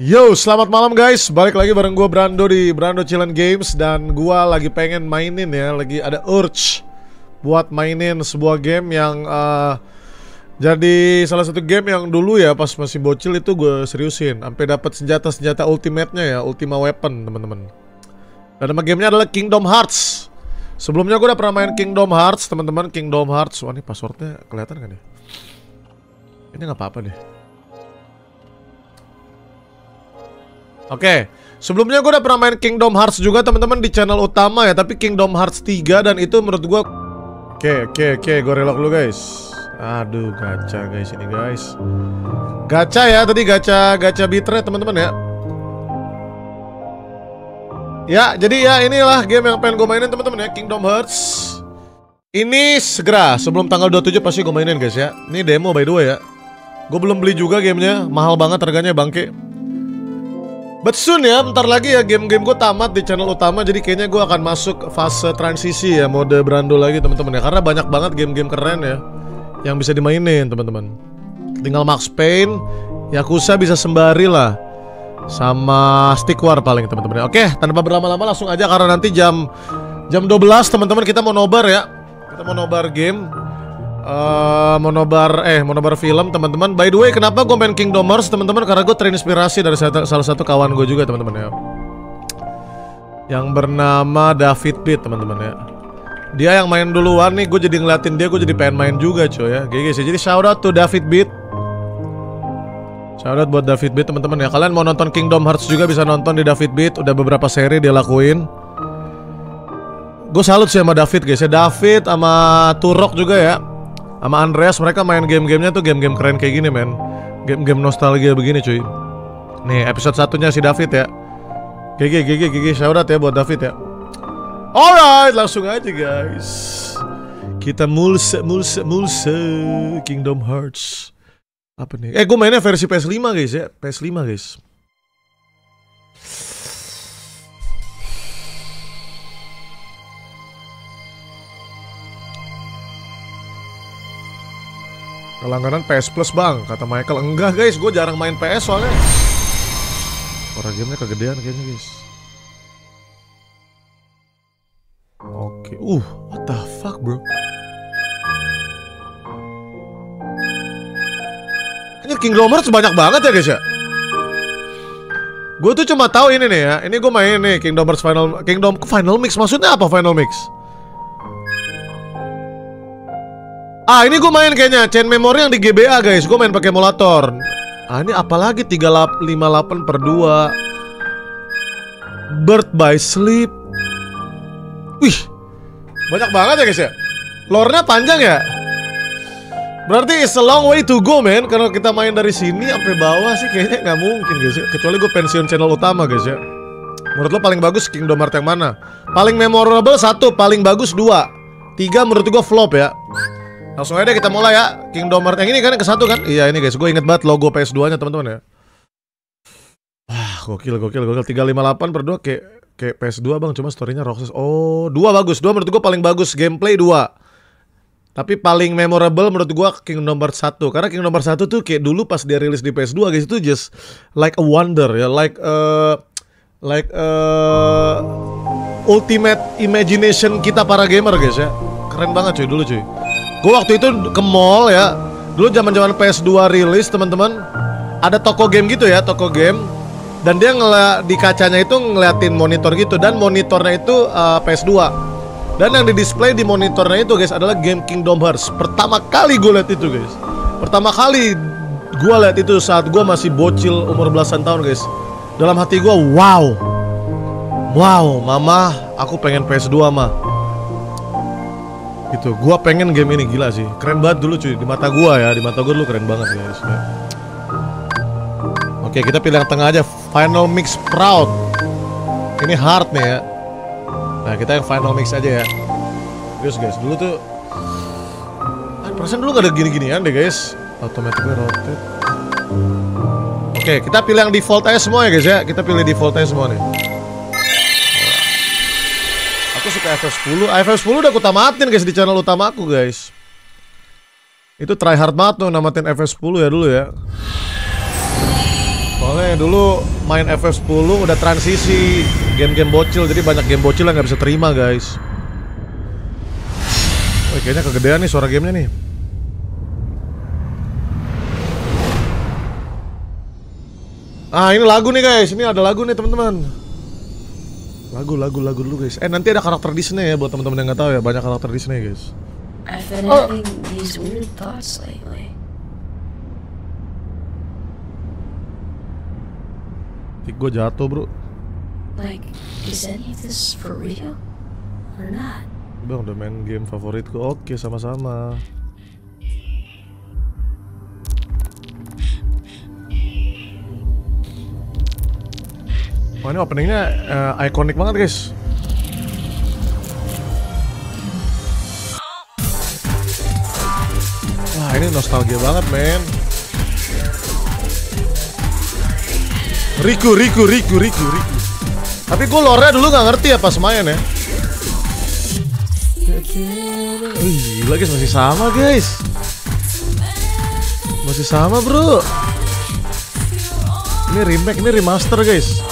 Yo, selamat malam guys. Balik lagi bareng gue Brando di Brando Chillen Games dan gue lagi pengen mainin ya, lagi ada urge buat mainin sebuah game yang uh, jadi salah satu game yang dulu ya pas masih bocil itu gue seriusin, sampai dapat senjata-senjata ultimate-nya ya, Ultima Weapon teman-teman. Dan nama gamenya adalah Kingdom Hearts. Sebelumnya gue udah pernah main Kingdom Hearts, teman-teman. Kingdom Hearts. Wah, ini passwordnya kelihatan kan ya? Ini nggak apa-apa deh. Oke, sebelumnya gue udah pernah main Kingdom Hearts juga teman-teman di channel utama ya, tapi Kingdom Hearts 3 dan itu menurut gue Oke, oke, oke, gue relok dulu guys. Aduh, gacha guys ini guys. Gacha ya, tadi gacha gacha bitrate teman-teman ya. Ya, jadi ya inilah game yang pengen gue mainin teman-teman ya, Kingdom Hearts. Ini segera sebelum tanggal 27 pasti gue mainin guys ya. Ini demo by the way ya. Gue belum beli juga gamenya, mahal banget harganya bangke. But soon ya, bentar lagi ya game-game gue tamat di channel utama Jadi kayaknya gue akan masuk fase transisi ya Mode Brando lagi teman-teman ya. Karena banyak banget game-game keren ya Yang bisa dimainin teman-teman. Tinggal Max Payne Yakuza bisa sembari lah Sama Stick War paling teman-teman ya. Oke, tanpa berlama-lama langsung aja Karena nanti jam jam 12 teman-teman kita mau nobar ya. Kita mau nobar game Uh, monobar eh monobar film teman-teman. By the way, kenapa gue main Kingdom Hearts teman-teman? Karena gue terinspirasi dari salah satu kawan gue juga teman-teman ya. Yang bernama David Pitt teman-teman ya. Dia yang main duluan nih, gue jadi ngeliatin dia, gue jadi pengen main juga coy ya. GG sih. Jadi shout out to David Pitt. Shout out buat David Pitt teman-teman ya. Kalian mau nonton Kingdom Hearts juga bisa nonton di David Pitt. Udah beberapa seri dia lakuin. Gue salut sih sama David guys ya. David sama Turok juga ya sama Andreas mereka main game-gamenya tuh game-game keren kayak gini men. Game-game nostalgia begini cuy. Nih episode satunya si David ya. GG GG GG shout ya buat David ya. Alright langsung aja guys. Kita mulse mulse mulse. Kingdom Hearts. Apa nih? Eh gue mainnya versi PS5 guys ya. PS5 guys Langganan PS Plus bang, kata Michael Enggak guys, gue jarang main PS soalnya. Orang gamenya kegedean kayaknya guys. Oke, uh, what the fuck bro? Ini Kingdom Hearts banyak banget ya guys ya? Gue tuh cuma tahu ini nih ya. Ini gue main nih Kingdom Hearts Final Kingdom Final Mix. Maksudnya apa Final Mix? Ah ini gue main kayaknya. Chain Memory yang di GBA guys. Gue main pakai emulator. Ah ini apalagi 358 per 2 Bird by Sleep. Wih Banyak banget ya guys ya? Lore-nya panjang ya? Berarti it's a long way to go man. Karena kita main dari sini sampai bawah sih Kayaknya nggak mungkin guys ya? Kecuali gue pensiun channel utama guys ya? Menurut lo paling bagus Kingdom Hearts yang mana? Paling memorable satu, paling bagus dua. Tiga menurut gue flop ya Langsung aja deh kita mulai ya. Kingdom Hearts yang ini kan yang ke satu kan? Iya ini guys gue inget banget logo PS2 nya teman-teman ya. Wah gokil gokil gokil. 358 per 2 kayak kayak PS2 bang. Cuma storynya Roxas. Oh dua bagus. Dua menurut gue paling bagus. Gameplay dua. Tapi paling memorable menurut gue Kingdom Hearts 1 Karena Kingdom Hearts 1 tuh kayak dulu pas dia rilis di PS2 guys Itu just like a wonder ya. Like uh, Like uh, Ultimate imagination kita para gamer guys ya. Keren banget cuy dulu cuy Gue waktu itu ke mall ya. Dulu zaman zaman PS2 rilis teman-teman. Ada toko game gitu ya, toko game. Dan dia ngela di kacanya itu ngeliatin monitor gitu dan monitornya itu uh, PS2. Dan yang di display di monitornya itu guys adalah game Kingdom Hearts. Pertama kali gue liat itu guys. Pertama kali gue liat itu saat gue masih bocil umur belasan tahun guys. Dalam hati gue wow. Wow, mama, aku pengen PS2 mah gitu. Gua pengen game ini gila sih. Keren banget dulu cuy. Di mata gua ya di mata gua dulu keren banget guys. Ya. oke kita pilih yang tengah aja. Final mix proud. Ini hard nih ya. Nah kita yang final mix aja ya. Terus guys. Dulu tuh ah, perasaan dulu gak ada gini-ginian deh guys. Automatically rotate. Oke kita pilih yang default aja semua ya guys ya. Kita pilih default aja semua nih Aku suka FF10 FF10 udah aku tamatin guys di channel utama aku guys Itu try hard banget tuh namatin FF10 ya dulu ya Soalnya dulu main FF10 udah transisi game-game bocil, jadi banyak game bocil yang nggak bisa terima guys. Wih, kayaknya kegedean nih suara gamenya nih. Ah ini lagu nih guys, ini ada lagu nih teman-teman. Lagu, lagu, lagu dulu guys. Eh nanti ada karakter Disney ya buat teman-teman yang nggak tahu ya, banyak karakter Disney guys. I've been Oh. having these weird thoughts lately. Tik gue jatuh bro. Like, is any of this for real? Or not? Bang udah main game favoritku. Oke sama-sama. Wah ini openingnya eh, ikonik banget guys. Wah ini nostalgia banget men. Riku, Riku, Riku, Riku, Riku. Tapi gue lore dulu nggak ngerti ya pas main ya. Wih, guys masih sama guys. Masih sama bro. Ini remake, ini remaster guys.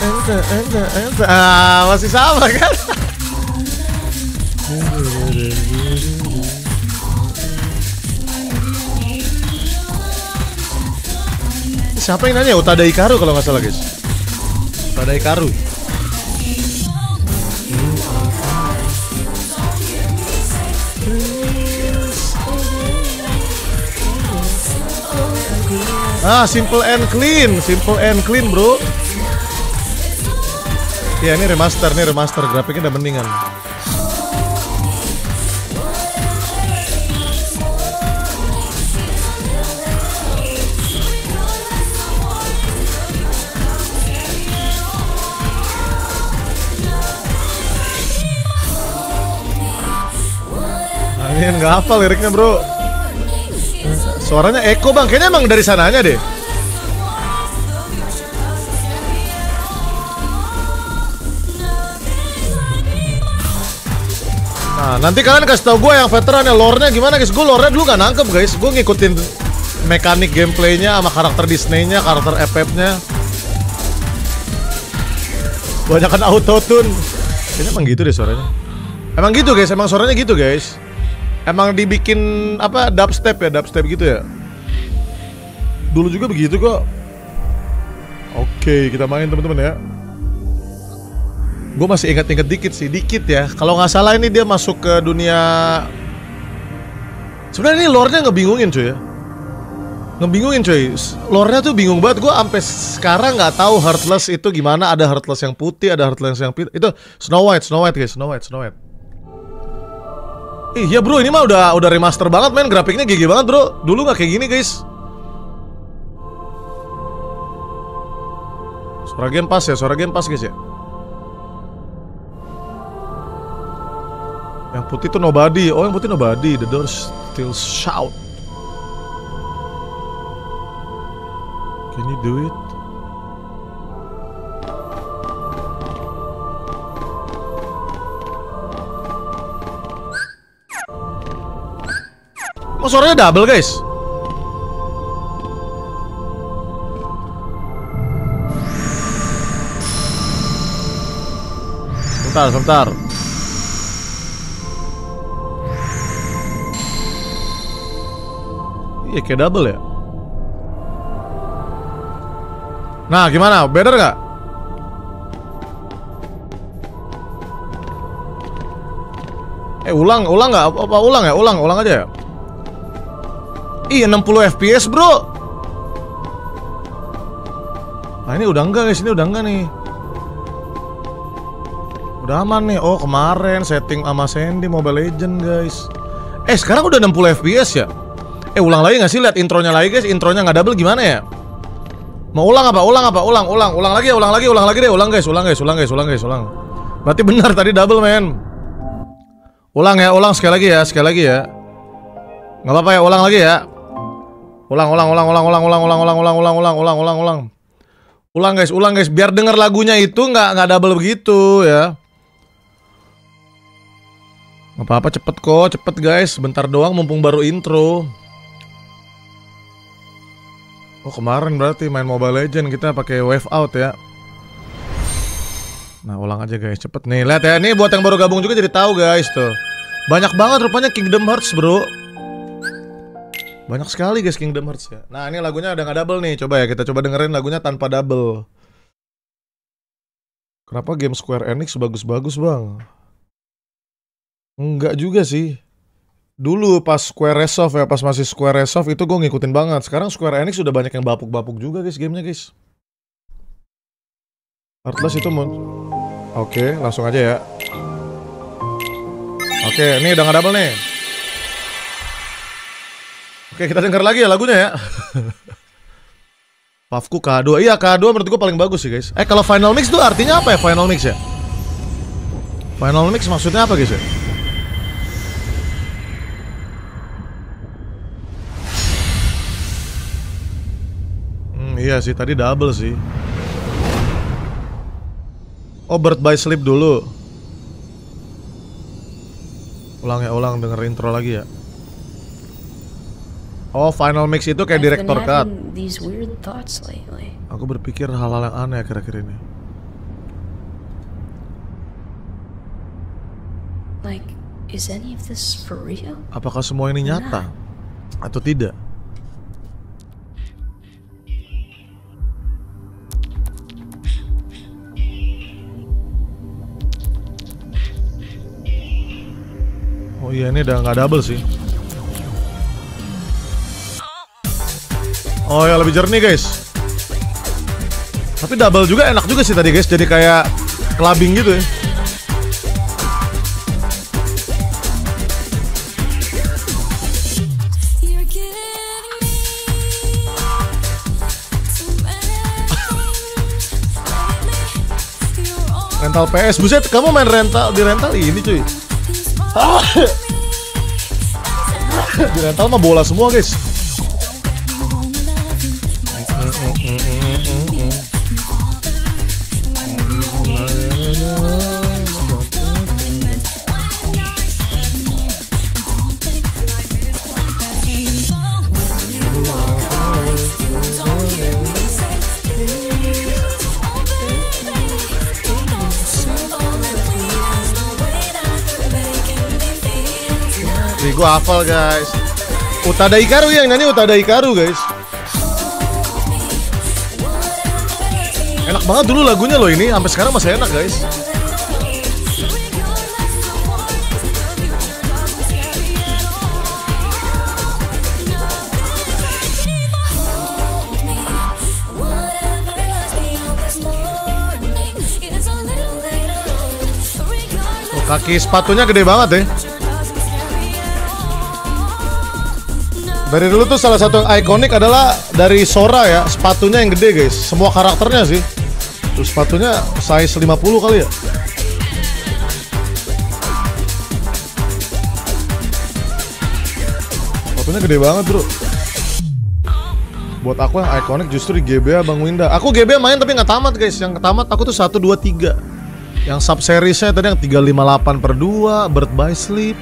Ente, ente, ente. Ah, masih sama kan? Siapa yang nanya? Utada Ikaru kalau nggak salah guys. Utada Ikaru. Ah, simple and clean, simple and clean, bro. Ya, ini remaster, ini remaster, grafiknya udah mendingan. Angin nggak hafal liriknya, bro. Suaranya Eko bang, kayaknya emang dari sananya deh. Nanti kalian kasih tau gue yang veteran ya lore-nya gimana guys. Gue lore-nya dulu gak nangkep guys. Gue ngikutin mekanik gameplaynya sama karakter Disney-nya, karakter FF-nya. Banyakan auto tune. Kayaknya emang gitu deh suaranya. Emang gitu guys, emang suaranya gitu guys. Emang dibikin apa dubstep ya, dubstep gitu ya. Dulu juga begitu kok. Oke, kita main teman-teman ya. Gue masih ingat-ingat dikit sih, dikit ya. Kalau nggak salah ini dia masuk ke dunia. Sebenarnya ini lore-nya ngebingungin cuy ya. Ngebingungin cuy. Lore-nya tuh bingung banget. Gue sampai sekarang nggak tahu Heartless itu gimana. Ada Heartless yang putih, ada Heartless yang putih. Itu Snow White, Snow White guys, Snow White, Snow White. Iya bro, ini mah udah udah remaster banget men, grafiknya gigi banget bro. Dulu nggak kayak gini guys. Suara game pas ya, suara game pas guys ya. Yang putih tuh nobody. Oh, yang putih nobody. The doors still shout. Can you do it? Oh, suaranya double, guys. Sebentar, sebentar. Iya kayak double ya. Nah gimana? Better nggak? Eh ulang, ulang nggak? Apa, apa ulang ya? Ulang, ulang aja ya. Iya 60 fps bro. Nah ini udah enggak guys, ini udah enggak nih. Udah aman nih. Oh kemarin setting sama Sandy Mobile Legend guys. Eh sekarang udah 60 fps ya? Eh ulang lagi nggak sih? Lihat intronya lagi guys. Intronya nggak double gimana ya? Mau ulang apa? Ulang apa? Ulang, ulang, ulang lagi ya, ulang lagi, ulang lagi deh, ulang guys, ulang guys, ulang guys, ulang guys, ulang. Berarti benar tadi double men. Ulang ya, ulang sekali lagi ya, sekali lagi ya. Nggak apa-apa ya, ulang lagi ya. Ulang, ulang, ulang, ulang, ulang, ulang, ulang, ulang, ulang, ulang, ulang, ulang, ulang, ulang. Ulang guys, ulang guys, biar denger lagunya itu nggak nggak double begitu ya. Apa-apa cepet kok, cepet guys, bentar doang mumpung baru intro. Oh kemarin berarti main Mobile Legend kita pakai wave out ya. Nah ulang aja guys. Cepet nih. Lihat ya ini buat yang baru gabung juga jadi tahu guys tuh. Banyak banget rupanya Kingdom Hearts bro. Banyak sekali guys Kingdom Hearts ya. Nah ini lagunya udah nggak double nih. Coba ya kita coba dengerin lagunya tanpa double. Kenapa game Square Enix bagus-bagus bang? Enggak juga sih Dulu pas Square Resolve ya, pas masih Square Resolve itu gue ngikutin banget. Sekarang Square Enix udah banyak yang bapuk-bapuk juga guys gamenya guys. Heartless itu mun. Oke, langsung aja ya. Oke, ini udah nggak double nih. Oke, kita denger lagi ya lagunya ya. Pafku K2. Iya, K2 menurut gue paling bagus sih guys. Eh, kalau Final Mix tuh artinya apa ya Final Mix ya? Final Mix maksudnya apa guys ya? Iya sih tadi double sih. Oh, Bird by Sleep dulu. Ulang ya, ulang denger intro lagi ya. Oh, Final Mix itu kayak director cut. Aku berpikir hal-hal yang aneh akhir-akhir ini. Like, is any of this for real? Apakah semua ini nyata atau tidak? Oh iya ini udah nggak double sih. Oh ya lebih jernih guys. Tapi double juga enak juga sih tadi guys. Jadi kayak clubbing gitu ya. Rental PS. Buset, kamu main rental di rental ini cuy. Me. Di rental mah bola semua guys. Gua hafal guys. Utada Ikaru yang nyanyi Utada Ikaru guys. Enak banget dulu lagunya loh ini, sampai sekarang masih enak guys. Kaki sepatunya gede banget ya. Dari dulu tuh salah satu ikonik adalah dari Sora ya, sepatunya yang gede guys. Semua karakternya sih. Terus sepatunya size 50 kali ya. Sepatunya gede banget bro. Buat aku yang ikonik justru di GBA Bang Winda. Aku GBA main tapi nggak tamat guys. Yang tamat aku tuh 1, 2, 3. Yang sub seriesnya tadi yang 358 per 2, Bird by Sleep.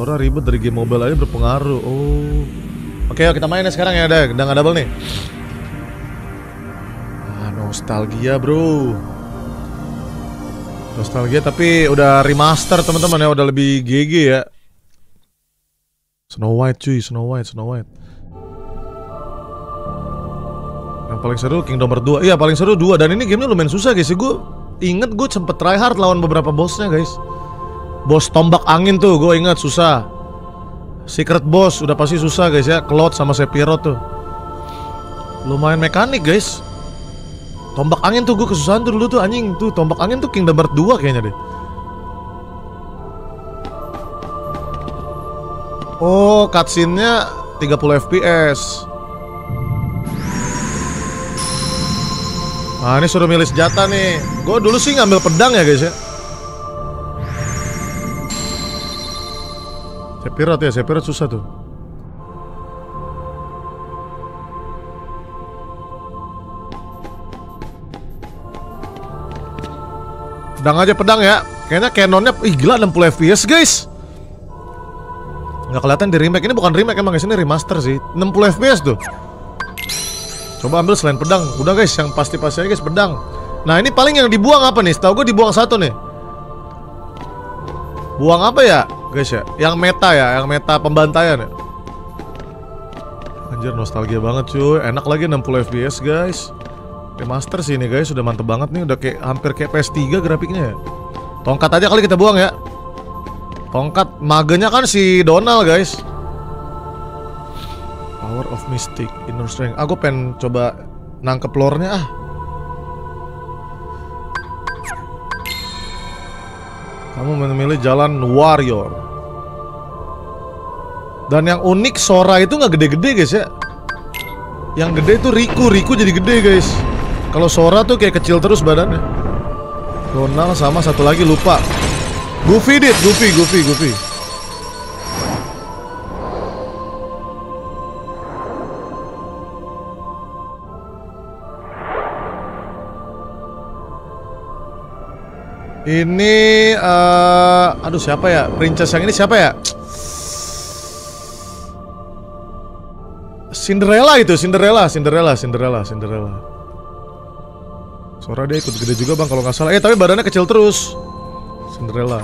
Lora ribet dari game mobile aja berpengaruh. Oh. Oke, yuk kita main ya sekarang ya. Udah, udah nggak double nih. Ah, nostalgia, bro. Nostalgia tapi udah remaster teman-teman ya, udah lebih GG ya. Snow White cuy, Snow White, Snow White. Yang paling seru Kingdom Hearts 2. Iya, paling seru 2 dan ini gamenya lumayan susah guys. Gue inget gue sempet try hard lawan beberapa bosnya guys. Bos tombak angin tuh gue ingat susah. Secret boss udah pasti susah guys ya. Cloud sama Sephiroth tuh. Lumayan mekanik guys. Tombak angin tuh gue kesusahan tuh dulu tuh anjing. Tuh tombak angin tuh Kingdom Hearts 2 kayaknya deh. Oh cutscene-nya 30 fps Nah ini suruh milih senjata nih. Gue dulu sih ngambil pedang ya guys ya Sephiroth ya, Sephiroth susah tuh. Pedang aja pedang ya. Kayaknya Canonnya ih gila 60 fps guys. Nggak kelihatan di remake. Ini bukan remake emang ini remaster sih. 60 fps tuh. Coba ambil selain pedang. Udah guys yang pasti-pasti aja guys pedang. Nah ini paling yang dibuang apa nih? Setahu gue dibuang satu nih. Buang apa ya guys ya. Yang meta ya Yang meta pembantaian ya. Anjir nostalgia banget cuy. Enak lagi 60 fps guys. Remaster sih ini guys. Sudah mantep banget nih. Udah kayak hampir kayak PS3 grafiknya ya. Tongkat aja kali kita buang ya. Tongkat magenya kan si Donald guys. Power of Mystic Inner Strength. Aku pengen coba nangkep lore-nya ah Kamu memilih jalan warrior. Dan yang unik Sora itu nggak gede-gede guys ya. Yang gede itu Riku. Riku jadi gede guys. Kalau Sora tuh kayak kecil terus badannya. Donald sama satu lagi lupa. Goofy dit, Goofy, Goofy, Goofy. Ini eh aduh siapa ya? Princess yang ini siapa ya? Cinderella itu, Cinderella, Cinderella, Cinderella, Cinderella. Suara dia ikut gede juga bang kalau nggak salah. Eh tapi badannya kecil terus. Cinderella.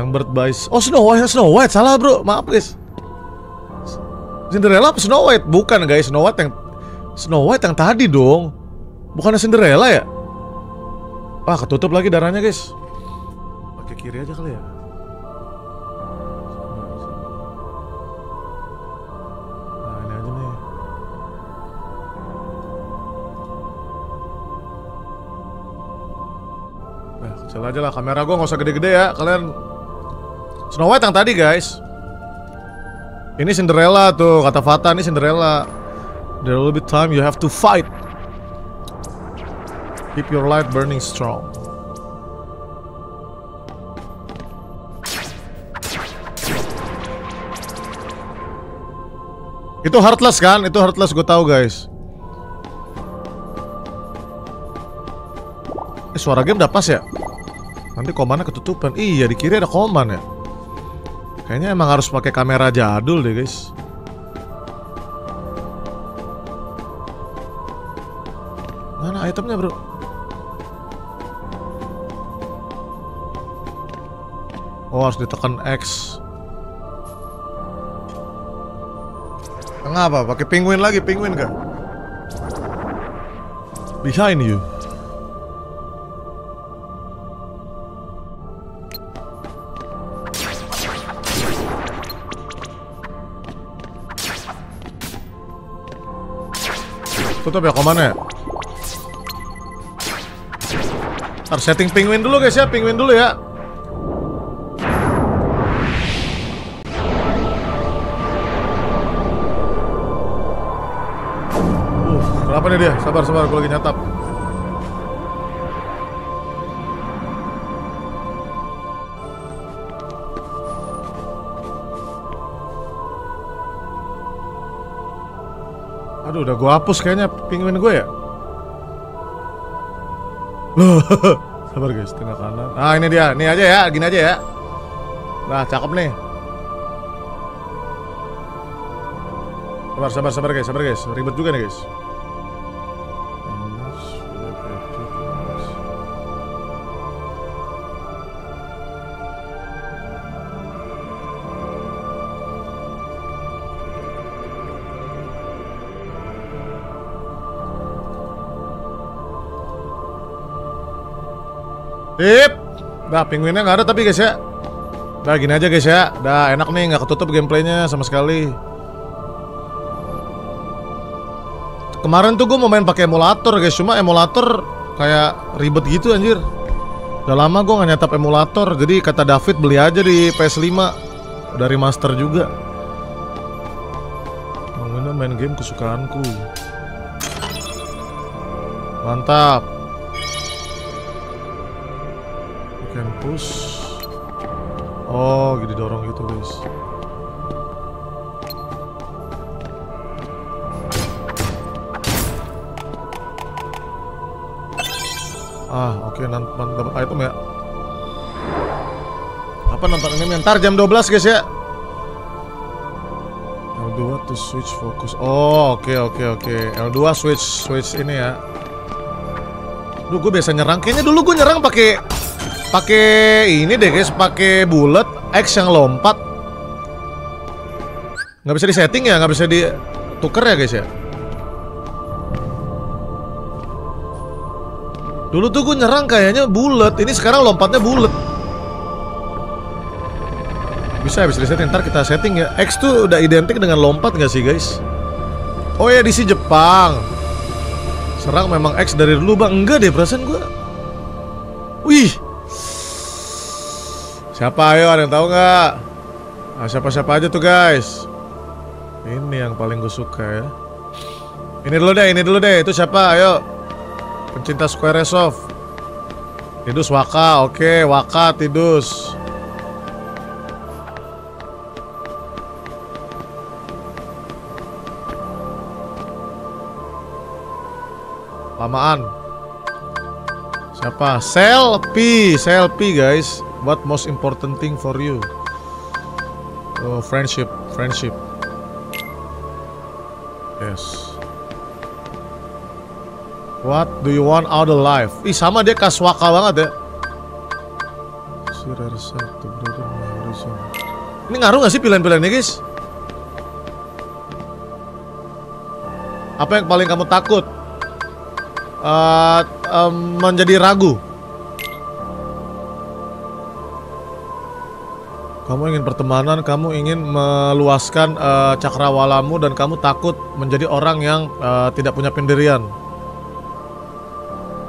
Yang Bird by Oh Snow White, Snow White salah bro, maaf guys. Cinderella Snow White? Bukan guys, Snow White yang Snow White yang tadi dong. Bukannya Cinderella ya? Wah ketutup lagi darahnya guys. Pakai kiri aja kali ya. Nah ini aja nih. Nah, kecil aja lah kamera gua nggak usah gede-gede ya kalian. Snow White yang tadi guys. Ini Cinderella tuh kata Fata ini Cinderella. There will be time you have to fight. Keep your light burning strong. Itu heartless kan? Itu heartless gue tahu guys. Eh suara game udah pas ya? Nanti komannya ketutupan. Iya di kiri ada koman ya. Kayaknya emang harus pakai kamera jadul deh guys. Mana itemnya bro? Oh harus ditekan X. Tengah apa? Pakai penguin lagi, penguin kah? Behind you. Tutup ya komannya. Ntar setting penguin dulu guys ya, penguin dulu ya. Uh, kenapa nih dia? Sabar, sabar, gue lagi nyatap. Aduh, udah gue hapus kayaknya penguin gue ya. Loh, sabar guys, tengah kanan. Ah, ini dia. Nih aja ya, gini aja ya. Nah, cakep nih. Sabar, sabar, sabar guys, sabar guys. Ribet juga nih guys. Nah, penguinnya nggak ada tapi guys ya. Nah, gini aja guys ya. Dah enak nih, nggak ketutup gameplaynya sama sekali. Kemarin tuh gue mau main pakai emulator guys, cuma emulator kayak ribet gitu anjir. Udah lama gue nggak nyatap emulator, jadi kata David beli aja di PS5 dari master juga. Mengenai main game kesukaanku. Mantap. Push. Oh, gitu dorong gitu guys. Ah, oke nanti dapat item ya. Apa nonton ini ntar jam 12 guys ya. to switch focus. Oh, oke oke oke. L2 switch switch ini ya. Duh, gue biasa nyerang. Kayaknya dulu gue nyerang pakai pakai ini deh guys, pakai bullet X yang lompat. Nggak bisa disetting ya, nggak bisa ditukar ya guys ya. Dulu tuh gue nyerang kayaknya bullet, ini sekarang lompatnya bullet. Bisa bisa disetting, ntar kita setting ya. X tuh udah identik dengan lompat nggak sih guys? Oh ya di si Jepang. Serang memang X dari dulu bang, enggak deh perasaan gue. Wih, siapa ayo ada yang tahu nggak? Nah, siapa siapa aja tuh guys? Ini yang paling gue suka ya. Ini dulu deh, ini dulu deh. Itu siapa? Ayo. Pencinta Square Soft. Tidus Waka, oke, Waka Tidus. Lamaan. Siapa? Selfie, selfie guys. What most important thing for you? Oh, friendship, friendship. Yes. What do you want out of life? Ih sama dia kaswaka banget ya. Ini ngaruh gak sih pilihan-pilihannya guys? Apa yang paling kamu takut? Eh, em, menjadi ragu. Kamu ingin pertemanan, kamu ingin meluaskan eh, cakrawalamu dan kamu takut menjadi orang yang eh, tidak punya pendirian.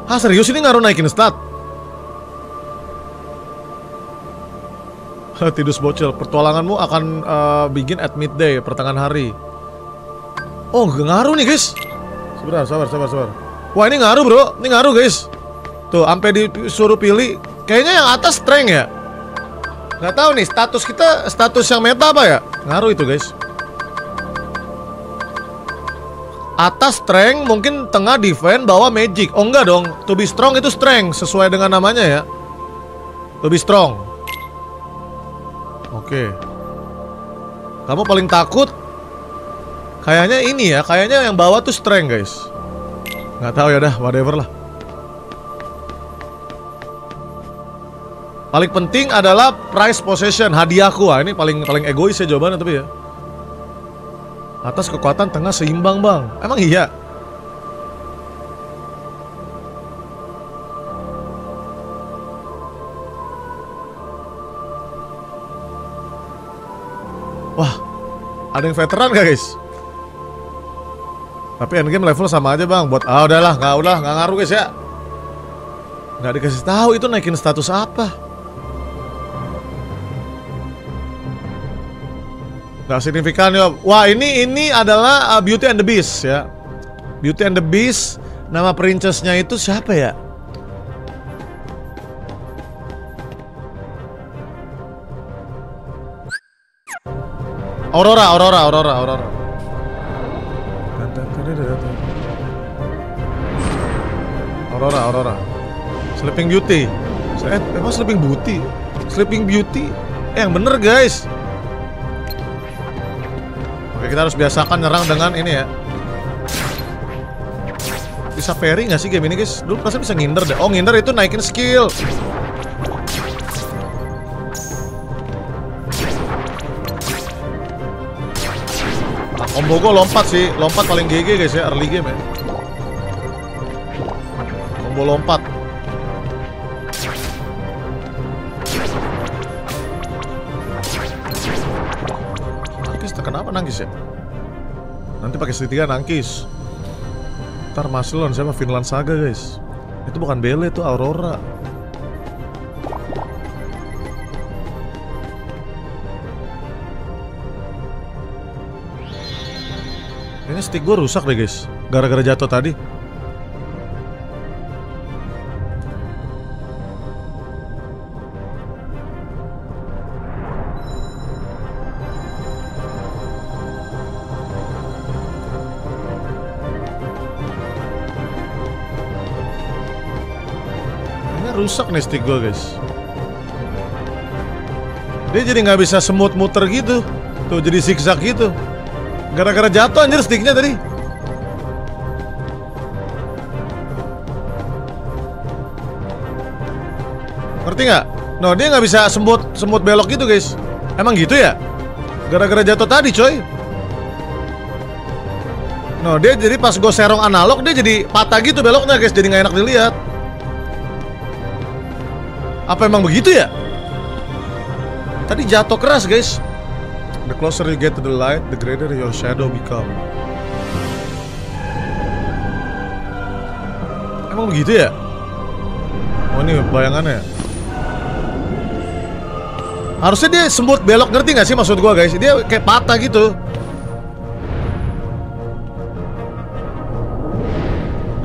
Hah serius ini ngaruh naikin stat? Tidus bocil, pertualanganmu akan eh, begin at midday, pertengahan hari. Oh, ngaruh nih guys. Sebentar, sabar, sabar, sabar. Wah ini ngaruh bro, ini ngaruh guys. Tuh, sampai disuruh pilih. Kayaknya yang atas strength ya. Nggak tahu nih, status kita status yang meta apa ya? Ngaruh itu guys. Atas strength, mungkin tengah defense, bawah magic. Oh enggak dong, to be strong itu strength sesuai dengan namanya ya. To be strong. Oke. Kamu paling takut Kayaknya ini ya, kayaknya yang bawah tuh strength guys. Nggak tahu ya dah, whatever lah. Paling penting adalah prize possession, hadiahku. Wah, ini paling paling egois ya jawabannya tapi ya. Atas kekuatan tengah seimbang, Bang. Emang iya? Wah, ada yang veteran gak guys? Tapi endgame level sama aja bang. Buat ah udahlah, nggak udah nggak ngaruh guys ya. Nggak dikasih tahu itu naikin status apa. Nggak signifikan ya. Wah ini ini adalah uh, Beauty and the Beast ya. Beauty and the Beast. Nama princessnya itu siapa ya? Aurora, Aurora, Aurora, Aurora. Aurora, Aurora. Sleeping Beauty. Eh, emang Sleeping Beauty? Sleeping Beauty. Eh, yang bener guys. Kita harus biasakan nyerang dengan ini ya. Bisa ferry nggak sih game ini guys? Dulu perasaan bisa nginder deh. Oh, nginder itu naikin skill. Nah, combo gue lompat sih, lompat paling GG guys ya, early game ya. Combo lompat. Nangkis, tak kenapa nangkis ya? Nanti pakai segitiga nangkis. Ntar Masilon sama Finland Saga guys. Itu bukan Bele, itu Aurora. Kayaknya stick gue rusak deh guys Gara-gara jatuh tadi rusak nih stick gue guys Dia jadi nggak bisa semut muter gitu Tuh jadi zigzag gitu Gara-gara jatuh anjir sticknya tadi. Ngerti nggak? No, dia nggak bisa semut semut belok gitu guys. Emang gitu ya? Gara-gara jatuh tadi coy. No, dia jadi pas gue serong analog dia jadi patah gitu beloknya guys, jadi nggak enak dilihat. Apa emang begitu ya? Tadi jatuh keras guys. The closer you get to the light, the greater your shadow become. Emang begitu ya? Oh ini bayangannya. Harusnya dia semut belok ngerti nggak sih maksud gua guys? Dia kayak patah gitu.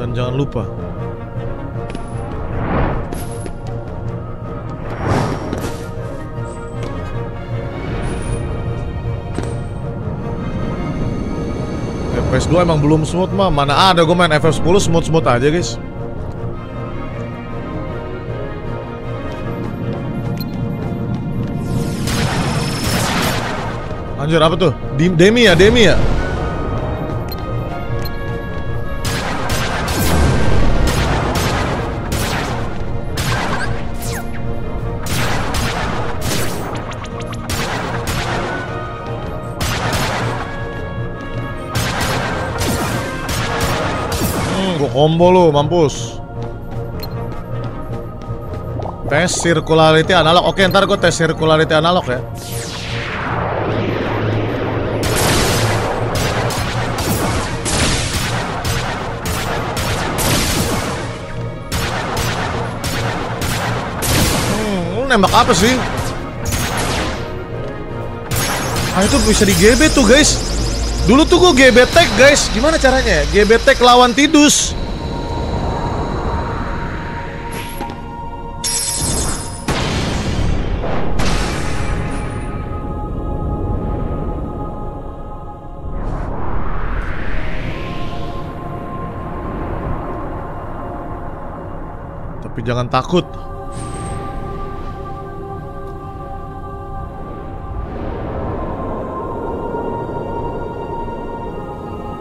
Dan jangan lupa FPS 2 emang belum smooth mah Mana ada gue main FF10 smooth-smooth aja guys Anjir apa tuh? Demi ya, Demi ya? Combo lu, mampus. Tes circularity analog. Oke, ntar gua tes circularity analog ya. Hmm, nembak apa sih? Ah itu bisa di GB tuh guys Dulu tuh gue tag guys Gimana caranya? GB tag lawan Tidus jangan takut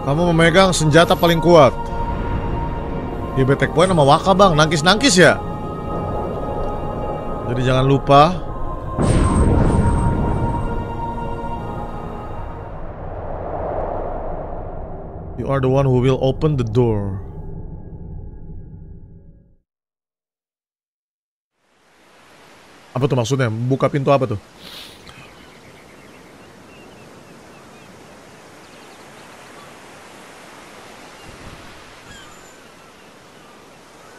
Kamu memegang senjata paling kuat. Gebetek Point sama Waka bang, nangkis-nangkis ya. Jadi jangan lupa You are the one who will open the door. Apa tuh maksudnya? Buka pintu apa tuh?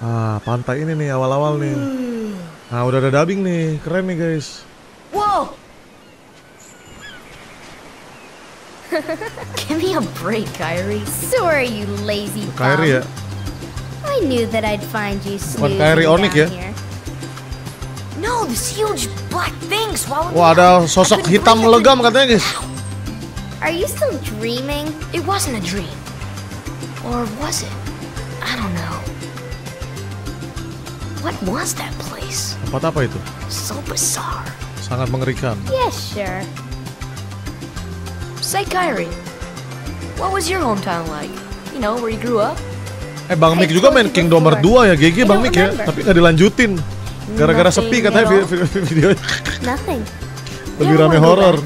Ah, pantai ini nih awal-awal nih. Nah, udah ada dubbing nih. Keren nih, guys. Whoa! Give me a break, Kyrie. Sorry, you lazy Kairi ya. I knew that I'd find you Onyx down ya? here. Wah, ada sosok hitam legam katanya, guys. Are you still dreaming? It wasn't a dream. Or was it? I don't know. What was that place? Tempat apa itu? So bizarre. Sangat mengerikan. Yeah, sure. Say, Kyrie, what was your hometown like? You know, where you grew up? Eh, Bang Mik juga main Hearts before. 2 ya, GG Bang Mik ya. Tapi nggak dilanjutin. Gara-gara sepi katanya at vi- all. video Nothing. lebih Yeah, rame wanna horor.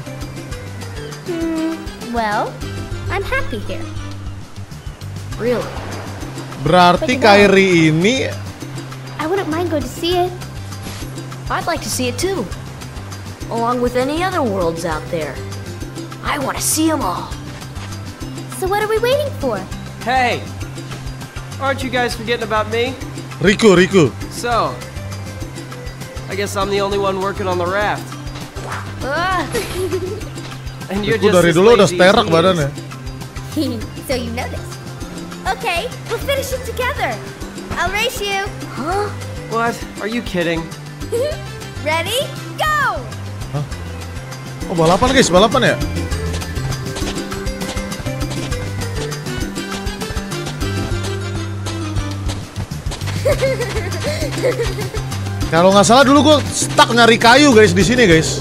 Hmm, well, I'm happy here. Really? Berarti But you know- Kairi ini I wouldn't mind going to see it. I'd like to see it too. Along with any other worlds out there. I want to see them all. So what are we waiting for? Hey! Aren't you guys forgetting about me? Riku, Riku. So, I guess I'm the only one working on the raft. And you're just dari dulu udah sterak badannya. so you know this. Okay, we'll finish it together. I'll race you. huh? What? Are you kidding? Ready? Go! Oh, balapan guys, balapan ya? Kalau nggak salah dulu gue stuck nyari kayu guys di sini guys.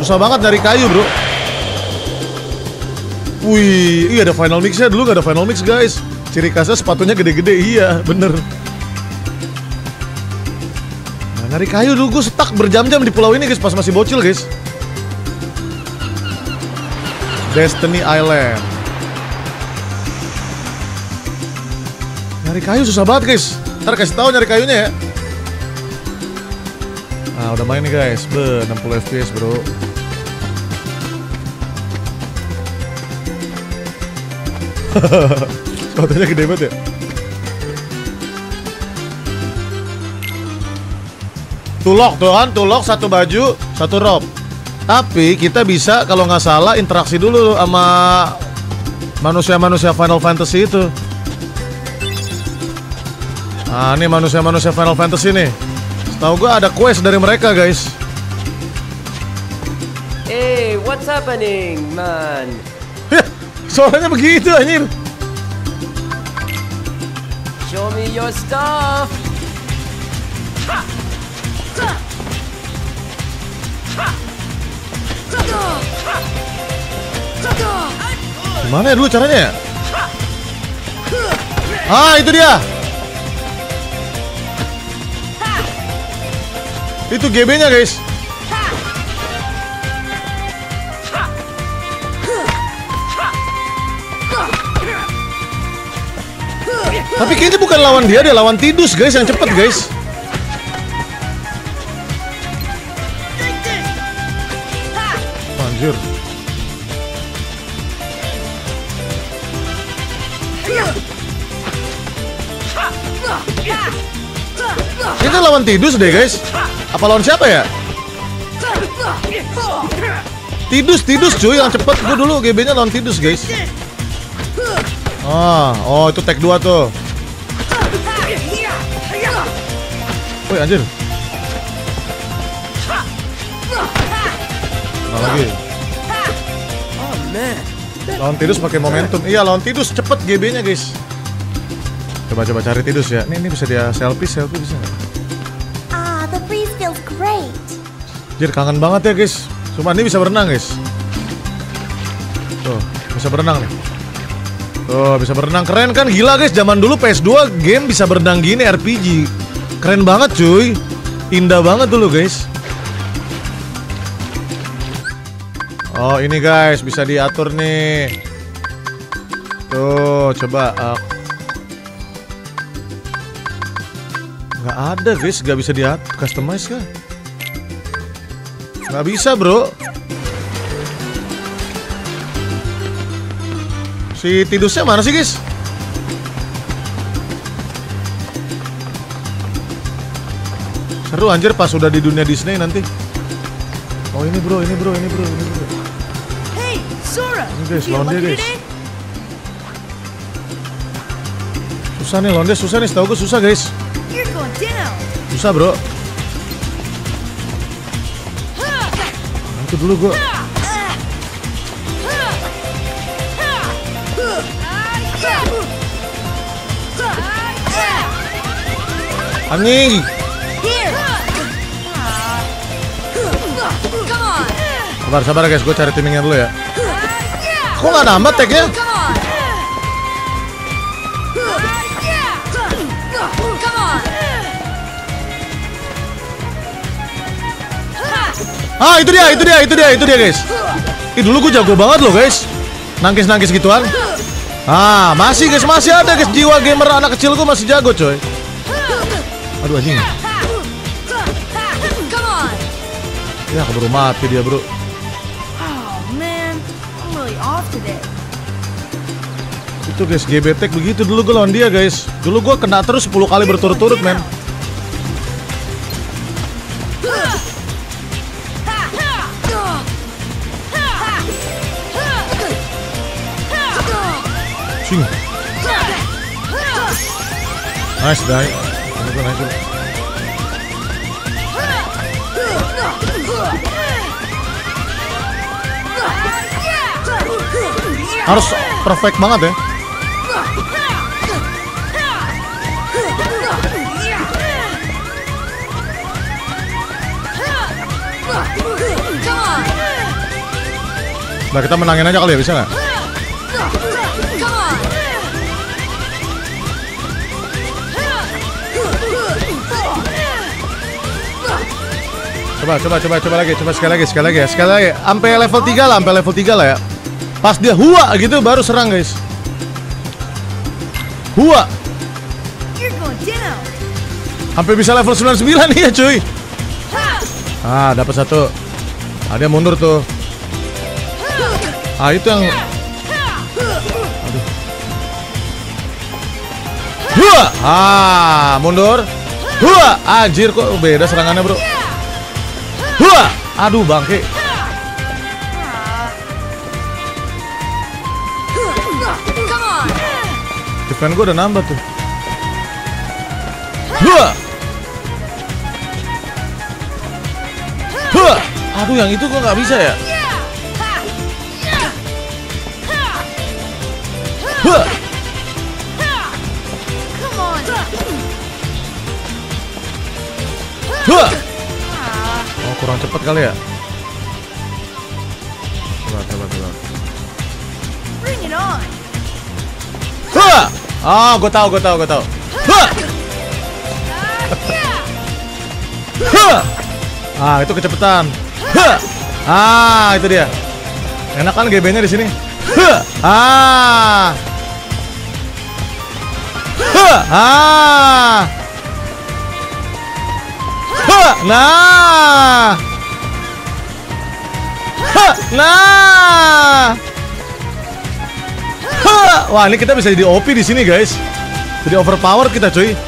Susah banget nyari kayu bro. Wih, iya ada final mixnya dulu gak ada final mix guys. Ciri khasnya sepatunya gede-gede, iya bener. Nah, nyari kayu dulu gue stuck berjam-jam di pulau ini guys pas masih bocil guys. Destiny Island. Nyari kayu susah banget guys. Ntar kasih tahu nyari kayunya ya. Nah udah main nih guys, be 60 fps bro. Sepatunya gede banget ya. Tulok tuh kan, tulok satu baju, satu rob. Tapi kita bisa kalau nggak salah interaksi dulu sama manusia-manusia Final Fantasy itu. Nah, ini manusia-manusia Final Fantasy nih. Tahu gua ada quest dari mereka, guys. Hey, what's happening, man? Soalnya begitu anjir. Show me your stuff. Gimana ya dulu caranya ya? Ah, itu dia. Itu GB-nya, guys. Tapi kayaknya bukan lawan dia, dia lawan Tidus, guys, yang cepet, guys. Anjir. Kan lawan Tidus deh, guys. Apa lawan siapa ya? Tidus, Tidus cuy yang cepet. Gue dulu GB-nya lawan Tidus, guys. Ah, oh itu tag 2 tuh. Woi anjir. Nah, lagi. Lawan Tidus pakai momentum. Iya, lawan Tidus cepet GB-nya, guys. Coba coba cari Tidus ya. Ini ini bisa dia selfie, selfie bisa nggak? Jir kangen banget ya, guys. Cuma ini bisa berenang, guys. Tuh, bisa berenang nih. Tuh, bisa berenang. Keren kan? Gila, guys. Zaman dulu PS2 game bisa berenang gini RPG. Keren banget, cuy. Indah banget dulu, guys. Oh, ini guys, bisa diatur nih. Tuh, coba uh, Nggak ada guys, nggak bisa di customize kah? Nggak bisa bro Si Tidusnya mana sih guys? Seru anjir pas udah di dunia Disney nanti Oh ini bro, ini bro, ini bro, ini bro Hey, Sora! Ini guys, lawan dia guys? Susah nih, lawan dia susah nih, setahu gue susah guys! Susah bro itu dulu gue Anjing! Sabar, sabar guys, gue cari timingnya dulu ya Kok nggak nambah tagnya? Ah itu dia, itu dia, itu dia, itu dia guys. Ih dulu gue jago banget loh guys. Nangkis-nangkis gituan. Ah masih guys, masih ada guys. Jiwa gamer anak kecil gue masih jago coy. Aduh anjing! Ya keburu mati dia bro. Itu guys, GBT begitu dulu gue lawan dia guys. Dulu gue kena terus 10 kali berturut-turut men Nice die. Harus perfect banget ya! Nah kita menangin aja kali ya bisa nggak? Coba, coba, coba, coba lagi, coba sekali lagi, sekali lagi ya, sekali lagi. Sampai level 3 lah, sampai level 3 lah ya. Pas dia hua gitu baru serang guys. Hua, sampai bisa level 99 nih ya cuy. Ah, dapat satu. Ah, dia mundur tuh. Ah, itu yang. Hua! Ah, mundur. Hua! Anjir kok beda serangannya, Bro. Aduh, bangke. Defend gue udah nambah tuh. Hua! Hua! Aduh, yang itu kok nggak bisa ya? Hua! On. Hua! Kurang cepat kali ya? Coba, coba, coba. Hua! Ah, gue tahu, gue tahu, gue tahu. Hua! Ah, itu kecepatan. Hua! Ah, itu dia. Enak kan GB-nya di sini? Hua! Ah! Hua! Ah! Nah! Nah! Wah, ini kita bisa jadi OP di sini, guys. Jadi overpower kita, cuy.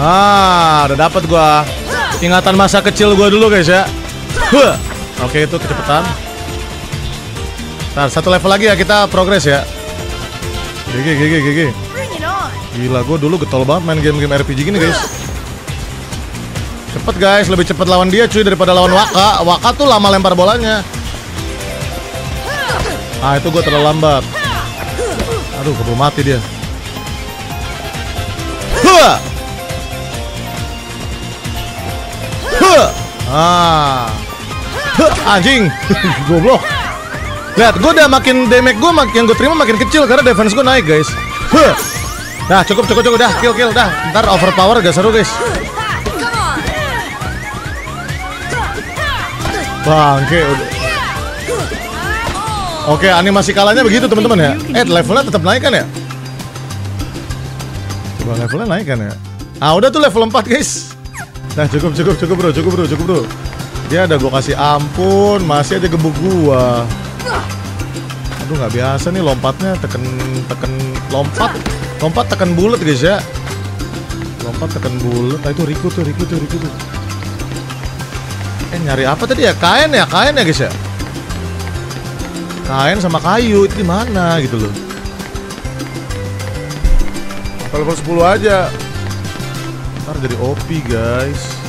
Ah, udah dapat gua. Ingatan masa kecil gua dulu, guys ya. Oke, itu kecepatan. Ntar satu level lagi ya kita progres ya. GG, GG, GG. Gila, gua dulu getol banget main game-game RPG gini, guys. Cepet guys, lebih cepet lawan dia cuy daripada lawan Waka. Waka tuh lama lempar bolanya. Ah, itu gua terlalu lambat. Aduh, keburu mati dia. Hua! Hua! Ah. Hua, anjing. Goblok. Lihat, gue udah makin damage gue makin gue terima makin kecil karena defense gue naik, guys. Hua! Dah, cukup cukup cukup dah, kill kill dah. Ntar overpower gak seru, guys. Bangke. Oke, animasi kalahnya begitu teman-teman ya. Eh, levelnya tetap naik kan ya? Coba levelnya naik kan ya? Ah, udah tuh level 4, guys. Nah, cukup cukup cukup, Bro. Cukup, Bro. Cukup, Bro. Dia ada gua kasih ampun, masih aja gebuk gua. Aduh, nggak biasa nih lompatnya tekan tekan lompat. Lompat tekan bulat, guys ya. Lompat tekan bulat. Ah, itu Riku tuh, Riku tuh, Riku tuh. Eh, nyari apa tadi ya? Kain ya, kain ya, guys ya. Kain sama kayu itu di mana gitu loh. Level 10 aja. Ntar jadi OP guys.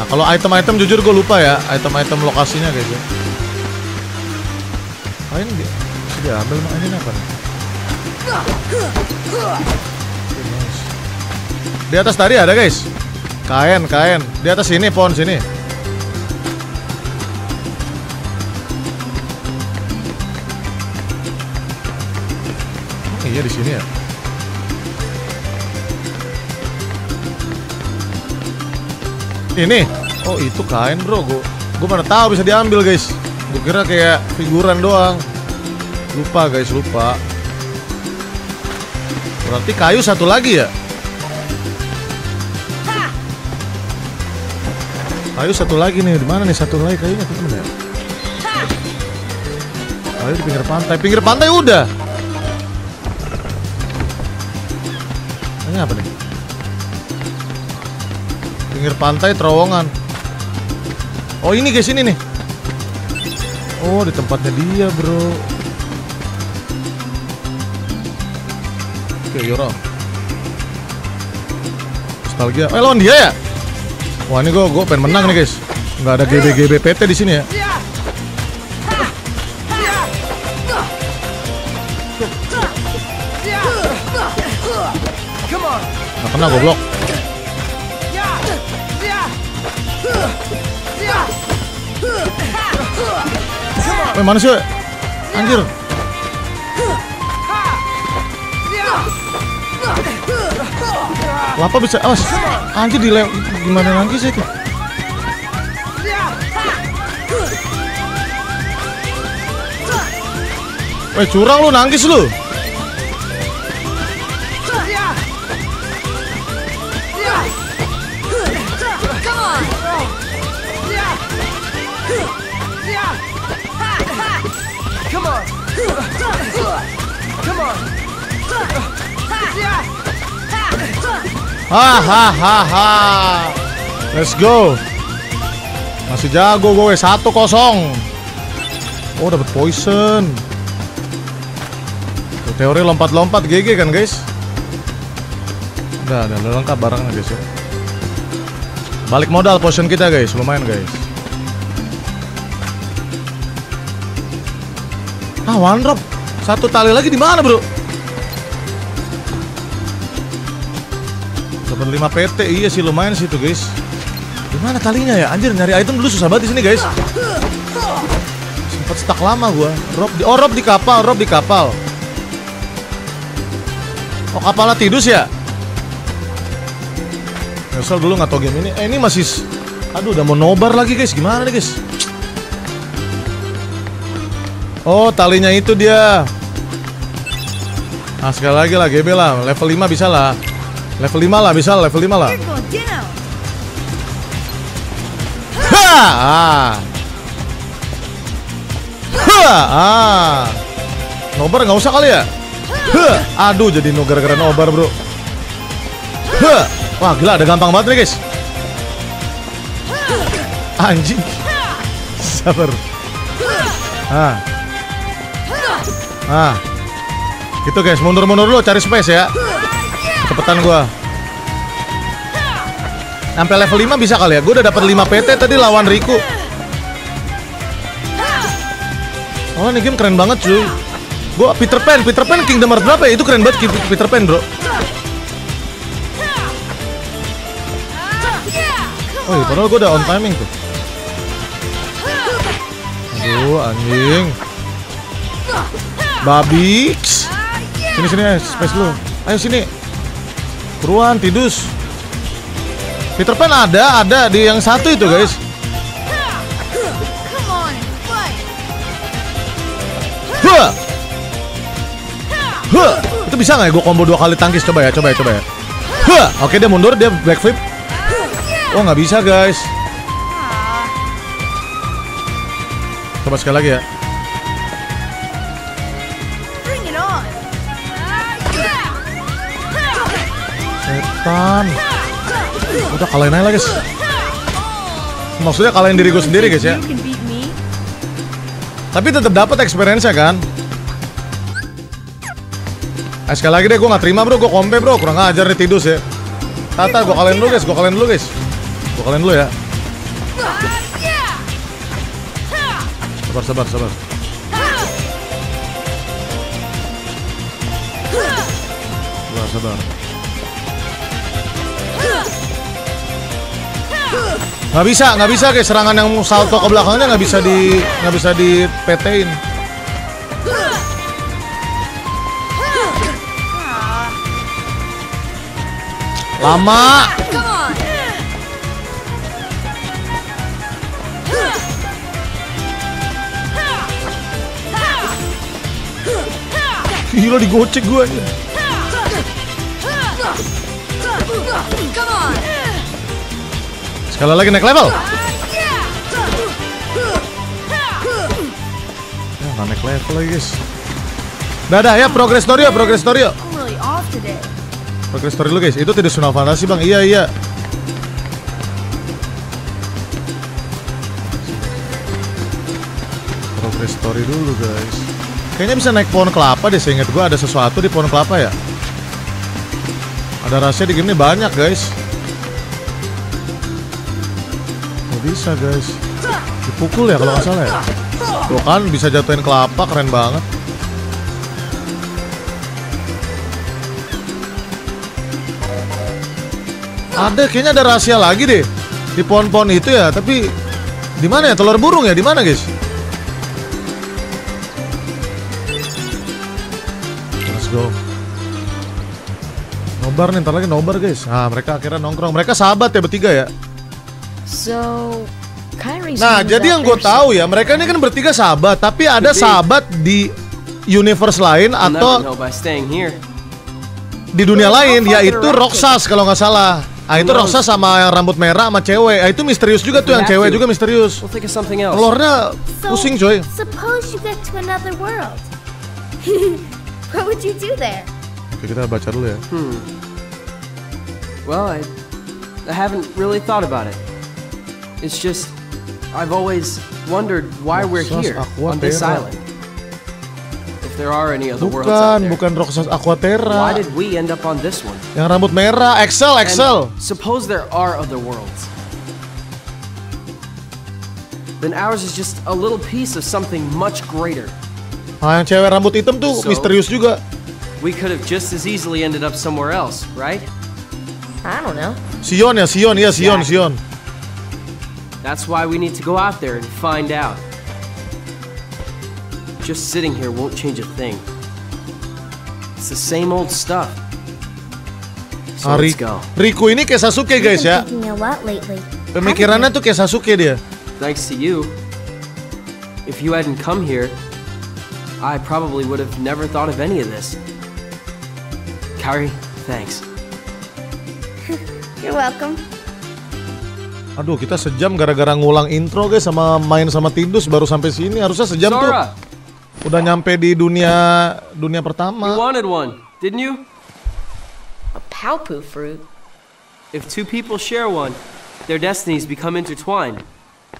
Nah kalau item-item jujur gue lupa ya Item-item lokasinya guys ya Kain di bisa diambil mak ini apa. Di atas tadi ada guys Kain, kain Di atas sini, pohon sini Oh, iya di sini ya. Ini. Oh, itu kain, Bro. Gua gua mana tahu bisa diambil, guys. Gua kira kayak figuran doang. Lupa, guys, lupa. Berarti kayu satu lagi ya? Kayu satu lagi nih. Di mana nih satu lagi kayunya, teman ya? Kayu di pinggir pantai. Pinggir pantai udah. Ini apa nih? Pinggir pantai terowongan. Oh ini guys ini nih. Oh di tempatnya dia bro. Oke Yoro. Nostalgia. Eh lawan dia ya? Wah ini gue gue pengen menang nih guys. Nggak ada GB GB PT di sini ya. Nggak kena goblok. Eh mana sih? Anjir. Lapa bisa awas. Anjir dile gimana lagi sih itu? Weh curang lu nangis lu. Hahaha. Let's go. Masih jago gue satu kosong. Oh dapat poison. Tuh, teori lompat-lompat GG kan guys. Udah, udah udah lengkap barangnya guys ya. Balik modal potion kita guys, lumayan guys. Ah one drop. Satu tali lagi di mana bro? Dapat 5 PT, iya sih lumayan sih itu guys. Gimana talinya ya? Anjir nyari item dulu susah banget di sini guys. Sempet stuck lama gua. Rob di, oh Rob di kapal, Rob di kapal. Oh kapalnya tidus ya? Nyesel dulu nggak tau game ini. Eh ini masih, aduh udah mau nobar lagi guys. Gimana nih guys? Oh talinya itu dia. Nah sekali lagi lah GB lah, level 5 bisa lah. Level 5 lah, bisa level 5 lah. Ha! Ah. Ha! Ah. Nobar nggak usah kali ya? Huh. Aduh jadi no gara-gara nobar bro. Huh. Wah gila ada gampang banget nih guys. Anjing. Sabar. Ah. Ah. Gitu guys, mundur-mundur dulu cari space ya. Cepetan gua. Sampai level 5 bisa kali ya. Gue udah dapat 5 PT tadi lawan Riku. Oh, ini game keren banget, cuy. Gua Peter Pan, Peter Pan Kingdom Hearts berapa ya? Itu keren banget Peter Pan, Bro. Oh, iya, padahal gue udah on timing tuh. Aduh, anjing. Babi. Sini sini, eh, space lu. Ayo sini. Buruan, tidus. Peter Pan ada, ada di yang satu itu guys. Huh. Huh. Itu bisa nggak ya gue combo dua kali tangkis? Coba ya, coba ya, coba ya. Huh. Oke dia mundur, dia backflip. Oh nggak bisa guys. Coba sekali lagi ya. Setan. Udah kalahin aja lah guys. Maksudnya kalahin diri gue sendiri guys ya. Tapi tetap dapat experience-nya kan. Eh, sekali lagi deh gue nggak terima bro, gue kompe bro, kurang ajar nih tidus ya. Tata, gue kalian dulu guys, gue kalian dulu guys. Gue kalian dulu ya. Sabar, sabar, sabar. Sabar, sabar. Nggak bisa, nggak bisa guys. Serangan yang salto ke belakangnya nggak bisa di nggak bisa di PT-in. Lama. Gila digocek gue aja. Sekali lagi naik level. Ya, naik level lagi guys. Dadah ya progress story ya progress story ya. Progress story lu guys. Itu tidak Final Fantasy bang. Iya iya. Progress story dulu guys. Kayaknya bisa naik pohon kelapa deh. Seingat gua ada sesuatu di pohon kelapa ya. Ada rahasia di game ini banyak guys. Bisa guys. Dipukul ya kalau nggak salah ya. Tuh kan bisa jatuhin kelapa keren banget. Ada kayaknya ada rahasia lagi deh di pohon-pohon itu ya, tapi di mana ya telur burung ya? Di mana guys? go. Nobar nih, ntar lagi nobar guys. Nah, mereka akhirnya nongkrong. Mereka sahabat ya bertiga ya. So, Kyrie's Nah, jadi yang gue tahu ya, mereka ini kan bertiga sahabat, tapi ada sahabat di universe lain atau di dunia lain, yaitu Roxas kalau nggak salah. Ah itu knows? Roxas sama yang rambut merah sama cewek. Ah itu misterius juga tuh yang cewek to. juga misterius. Lore-nya So, pusing coy. suppose you get to another world. what would you do there? Oke kita baca dulu ya. Hmm. Well, I, I haven't really thought about it. It's just, I've always wondered why we're here on this island. If there are any other worlds out Bukan, there. bukan Roxas Why did we end up on this one? Yang rambut merah, Excel, And Excel. suppose there are other worlds. Then ours is just a little piece of something much greater. Nah, yang cewek rambut hitam tuh So? misterius juga. We could have just as easily ended up somewhere else, right? I don't know. Sion ya, Sion ya, Sion, Exactly. Sion. That's why we need to go out there and find out. Just sitting here won't change a thing. It's the same old stuff. So Ah, let's go. Riku ini kayak Sasuke guys ya. been thinking a lot lately. Pemikirannya tuh kayak Sasuke dia. Thanks to you. If you hadn't come here, I probably would have never thought of any of this. Kyrie, thanks. You're welcome. Aduh, kita sejam gara-gara ngulang intro guys sama main sama Tindus baru sampai sini. Harusnya sejam tuh Sora, udah nyampe di dunia dunia you pertama. wanted one, didn't you? A Palpu fruit? If two people share one, their destinies become intertwined.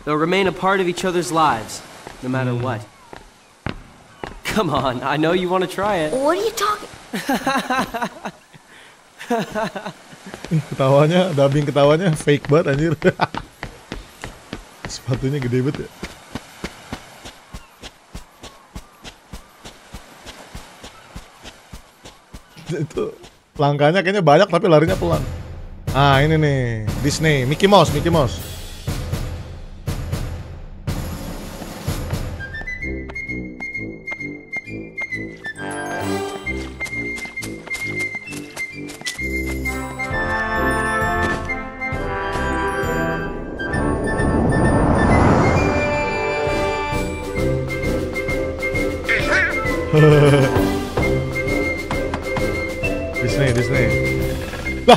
They'll remain a part of each other's lives, no matter what. Come on, I know you want to try it. What are you talking? Ketawanya, dubbing ketawanya fake banget anjir. Sepatunya gede banget ya. Itu langkahnya kayaknya banyak tapi larinya pelan. Ah, ini nih, Disney, Mickey Mouse, Mickey Mouse. Disney, Disney. Lah.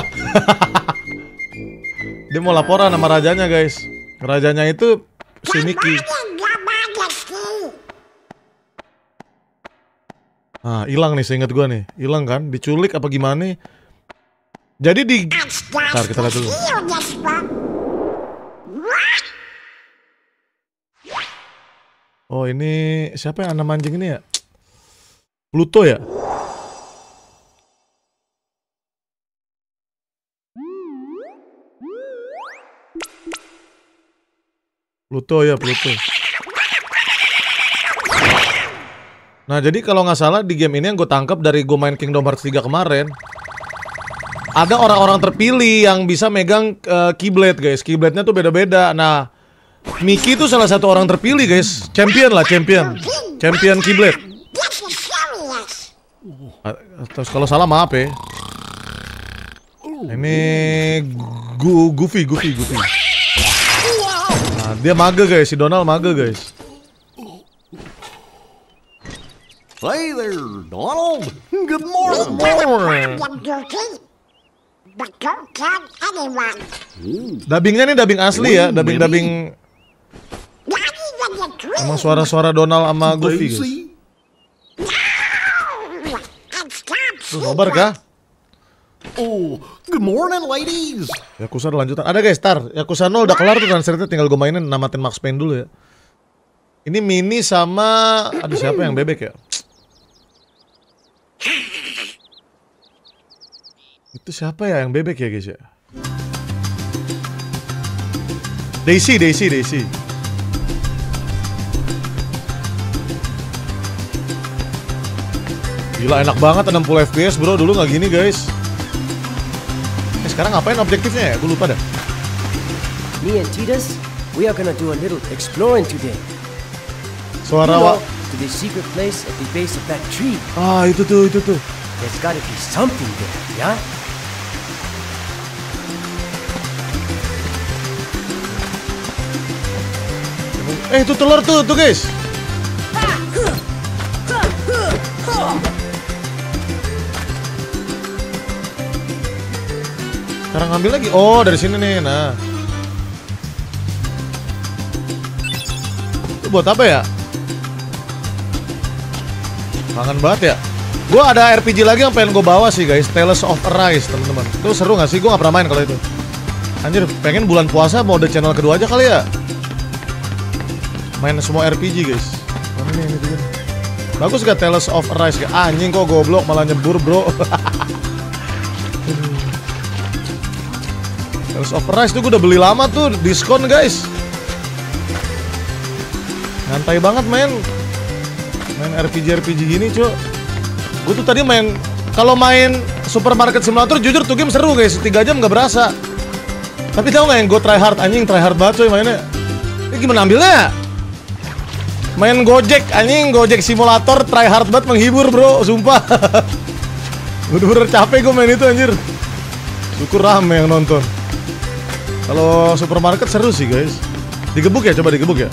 Dia mau laporan sama rajanya, guys. Rajanya itu si Mickey. Ah, hilang nih seingat gua nih. Hilang kan? Diculik apa gimana nih? Jadi di Bentar, kita lihat dulu. Oh, ini siapa yang nama anjing ini ya? Pluto ya? Pluto ya, Pluto. Nah, jadi kalau nggak salah di game ini yang gue tangkap dari gue main Kingdom Hearts 3 kemarin, ada orang-orang terpilih yang bisa megang eh, keyblade, guys. Keyblade-nya tuh beda-beda. Nah, Mickey itu salah satu orang terpilih, guys. Champion lah, champion. Champion keyblade. Terus kalau salah maaf ya. Ini Gu Goofy, Goofy, Goofy. Nah, dia mage guys, si Donald mage guys. Hey there, Donald. Good morning. But don't tell anyone. Dubbingnya nih dubbing asli ya, tree. emang suara-suara Donald sama Goofy guys. Daisy. And stop Tuh, nobar kah? Oh, good morning, ladies. Yakuza ada lanjutan. Ada guys, tar. Yakuza 0 udah kelar tuh translate tinggal gue mainin namatin Max Payne dulu ya. Ini Mini sama aduh siapa yang bebek ya? Itu siapa ya yang bebek ya guys ya? Daisy, Daisy, Daisy. Gila enak banget 60 FPS bro, dulu nggak gini guys. Eh, sekarang ngapain objektifnya ya? Gue lupa dah. Me and Titus, we are gonna do a little exploring today. Suara wa to the secret place at the base of that tree. Ah itu tuh itu tuh. There's gotta be something there, yeah? Eh itu telur tuh tuh guys. Sekarang ngambil lagi. Oh dari sini nih. Nah. Itu buat apa ya? Kangen banget ya. Gue ada RPG lagi yang pengen gue bawa sih guys. Tales of Arise teman-teman. Itu seru gak sih? Gue gak pernah main kalau itu. Anjir, pengen bulan puasa mode channel kedua aja kali ya. Main semua RPG guys. Mana nih ini. Bagus gak Tales of Arise? Anjing kok goblok malah nyebur bro. Tales of Arise tuh gue udah beli lama tuh diskon guys. Nyantai banget main main RPG RPG gini cuy. Gue tuh tadi main kalau main supermarket simulator jujur tuh game seru guys. 3 jam nggak berasa. Tapi tau nggak yang gue try hard anjing try hard banget cuy mainnya. Ini gimana ambilnya? ya? Main Gojek anjing Gojek simulator try hard banget menghibur bro sumpah. Bener-bener capek gue main itu anjir. Syukur rame yang nonton. Kalau supermarket seru sih guys. Digebuk ya coba digebuk ya.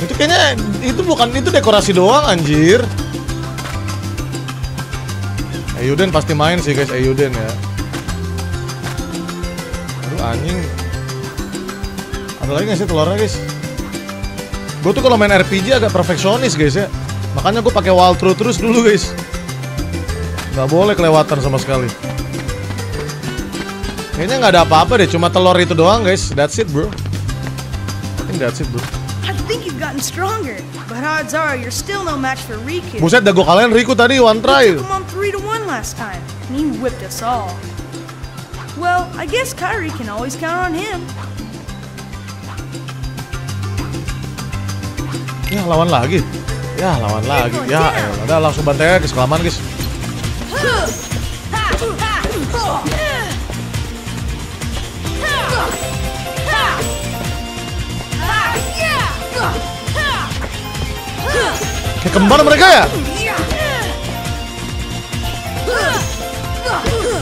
Itu kayaknya itu bukan itu dekorasi doang anjir. Ayuden pasti main sih guys Ayuden ya. Aduh anjing. Ada lagi nggak sih telurnya guys? Gue tuh kalau main RPG agak perfeksionis guys ya. Makanya gue pakai walkthrough terus dulu guys. Nggak boleh kelewatan sama sekali. Kayaknya nggak ada apa-apa deh, cuma telur itu doang guys. That's it bro. I think that's it bro. I think you've gotten stronger, but odds are you're still no match for Riku. Buset, dago kalian Riku tadi one try. took him on three to one last time, and he whipped us all. Well, I guess Kyrie can always count on him. Ya lawan lagi. Ya lawan lagi. Ya elah. udah langsung bantai guys, kelamaan guys. Kembar mereka ya?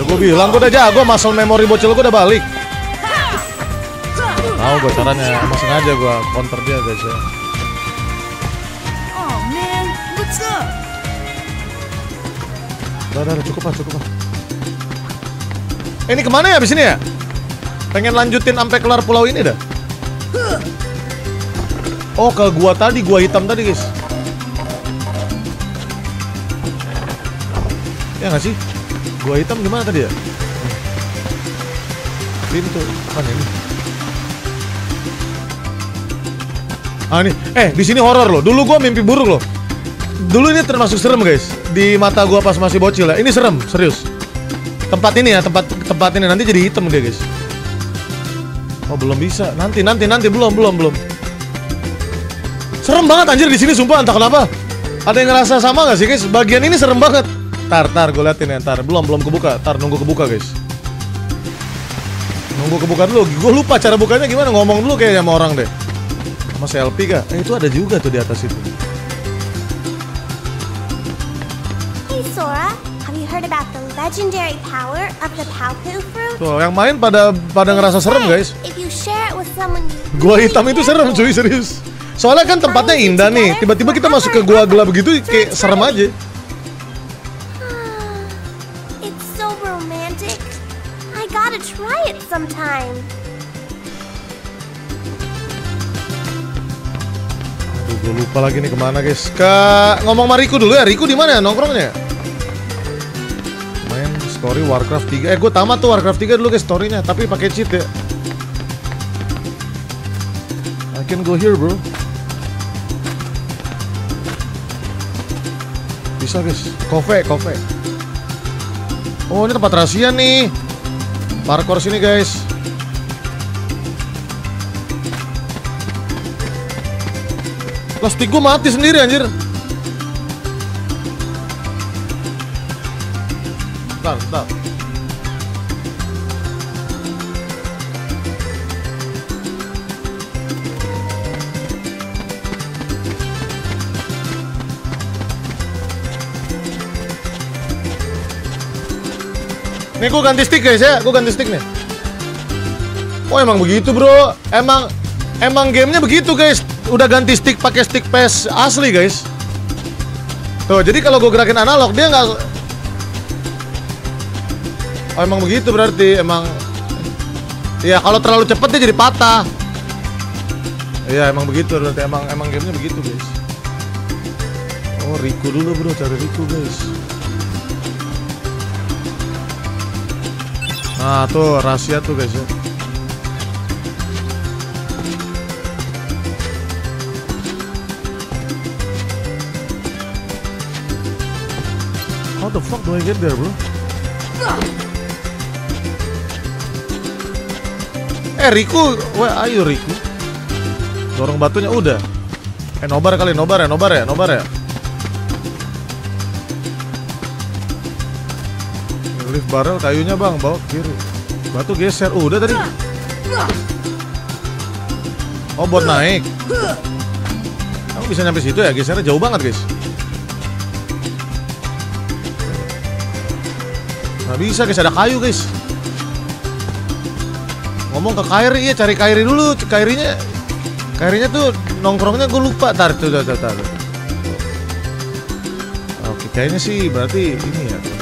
Gue bilang gue udah jago, muscle memory bocil gue udah balik. Tahu gue caranya, emang sengaja gue counter dia guys ya. Oh udah, udah, cukup lah, cukup lah. Eh, ini ke mana ya abis ini ya? Pengen lanjutin sampai kelar pulau ini dah. Oh, ke gua tadi, gua hitam tadi, guys. Ya nggak sih? Gua hitam di mana tadi ya? Pintu, mana ini? Ah ini, eh di sini horor loh. Dulu gua mimpi buruk loh. Dulu ini termasuk serem guys. Di mata gua pas masih bocil ya. Ini serem, serius. Tempat ini ya, tempat tempat ini nanti jadi hitam dia guys. Oh belum bisa. Nanti nanti nanti belum belum belum. Serem banget anjir di sini sumpah entah kenapa. Ada yang ngerasa sama gak sih guys? Bagian ini serem banget. Tar tar gue liatin ya tar. Belum belum kebuka. Tar nunggu kebuka guys. Nunggu kebuka dulu. Gue lupa cara bukanya gimana. Ngomong dulu kayak sama orang deh. Sama selfie kah? Eh itu ada juga tuh di atas itu. Hey Sora, have you heard about the legendary power of the Palpu fruit? Tuh yang main pada pada ngerasa serem guys. If you share it with someone Gua hitam itu serem cuy serius. Soalnya kan tempatnya indah nih. Tiba-tiba kita masuk ke gua gelap begitu kayak serem aja. Sometime. Aduh, gue lupa lagi nih ke mana guys. Ke ngomong sama Riku dulu ya. Riku di mana ya nongkrongnya? Main story Warcraft 3. Eh, gue tamat tuh Warcraft 3 dulu guys storynya, tapi pakai cheat ya. I can go here, bro. Bisa guys. Kofe, kofe. Oh, ini tempat rahasia nih. Parkour sini guys. Lah mati sendiri anjir Bentar, bentar Nih gue ganti stick guys ya, gue ganti stick nih. Oh emang begitu bro, emang emang gamenya begitu guys. Udah ganti stick pakai stick PES asli guys. Tuh jadi kalau gue gerakin analog dia nggak. Oh emang begitu berarti emang. Ya kalau terlalu cepet dia jadi patah. Iya emang begitu berarti emang emang gamenya begitu guys. Oh Riku dulu bro, cari Riku guys. Nah tuh rahasia tuh guys ya. How the fuck do I get there bro? Eh Riku, where are you Riku? Dorong batunya udah. Eh nobar kali, nobar ya, nobar ya, nobar ya. Lift barrel kayunya bang, bawa kiri. Batu geser, udah tadi. Oh buat naik. Kamu bisa nyampe situ ya, gesernya jauh banget guys. Nggak bisa guys, ada kayu guys. Ngomong ke Kairi, iya cari Kairi dulu. Kairinya, Kairinya tuh nongkrongnya gue lupa. Tar, tuh, tuh, tuh. Oke, kayaknya sih berarti ini ya.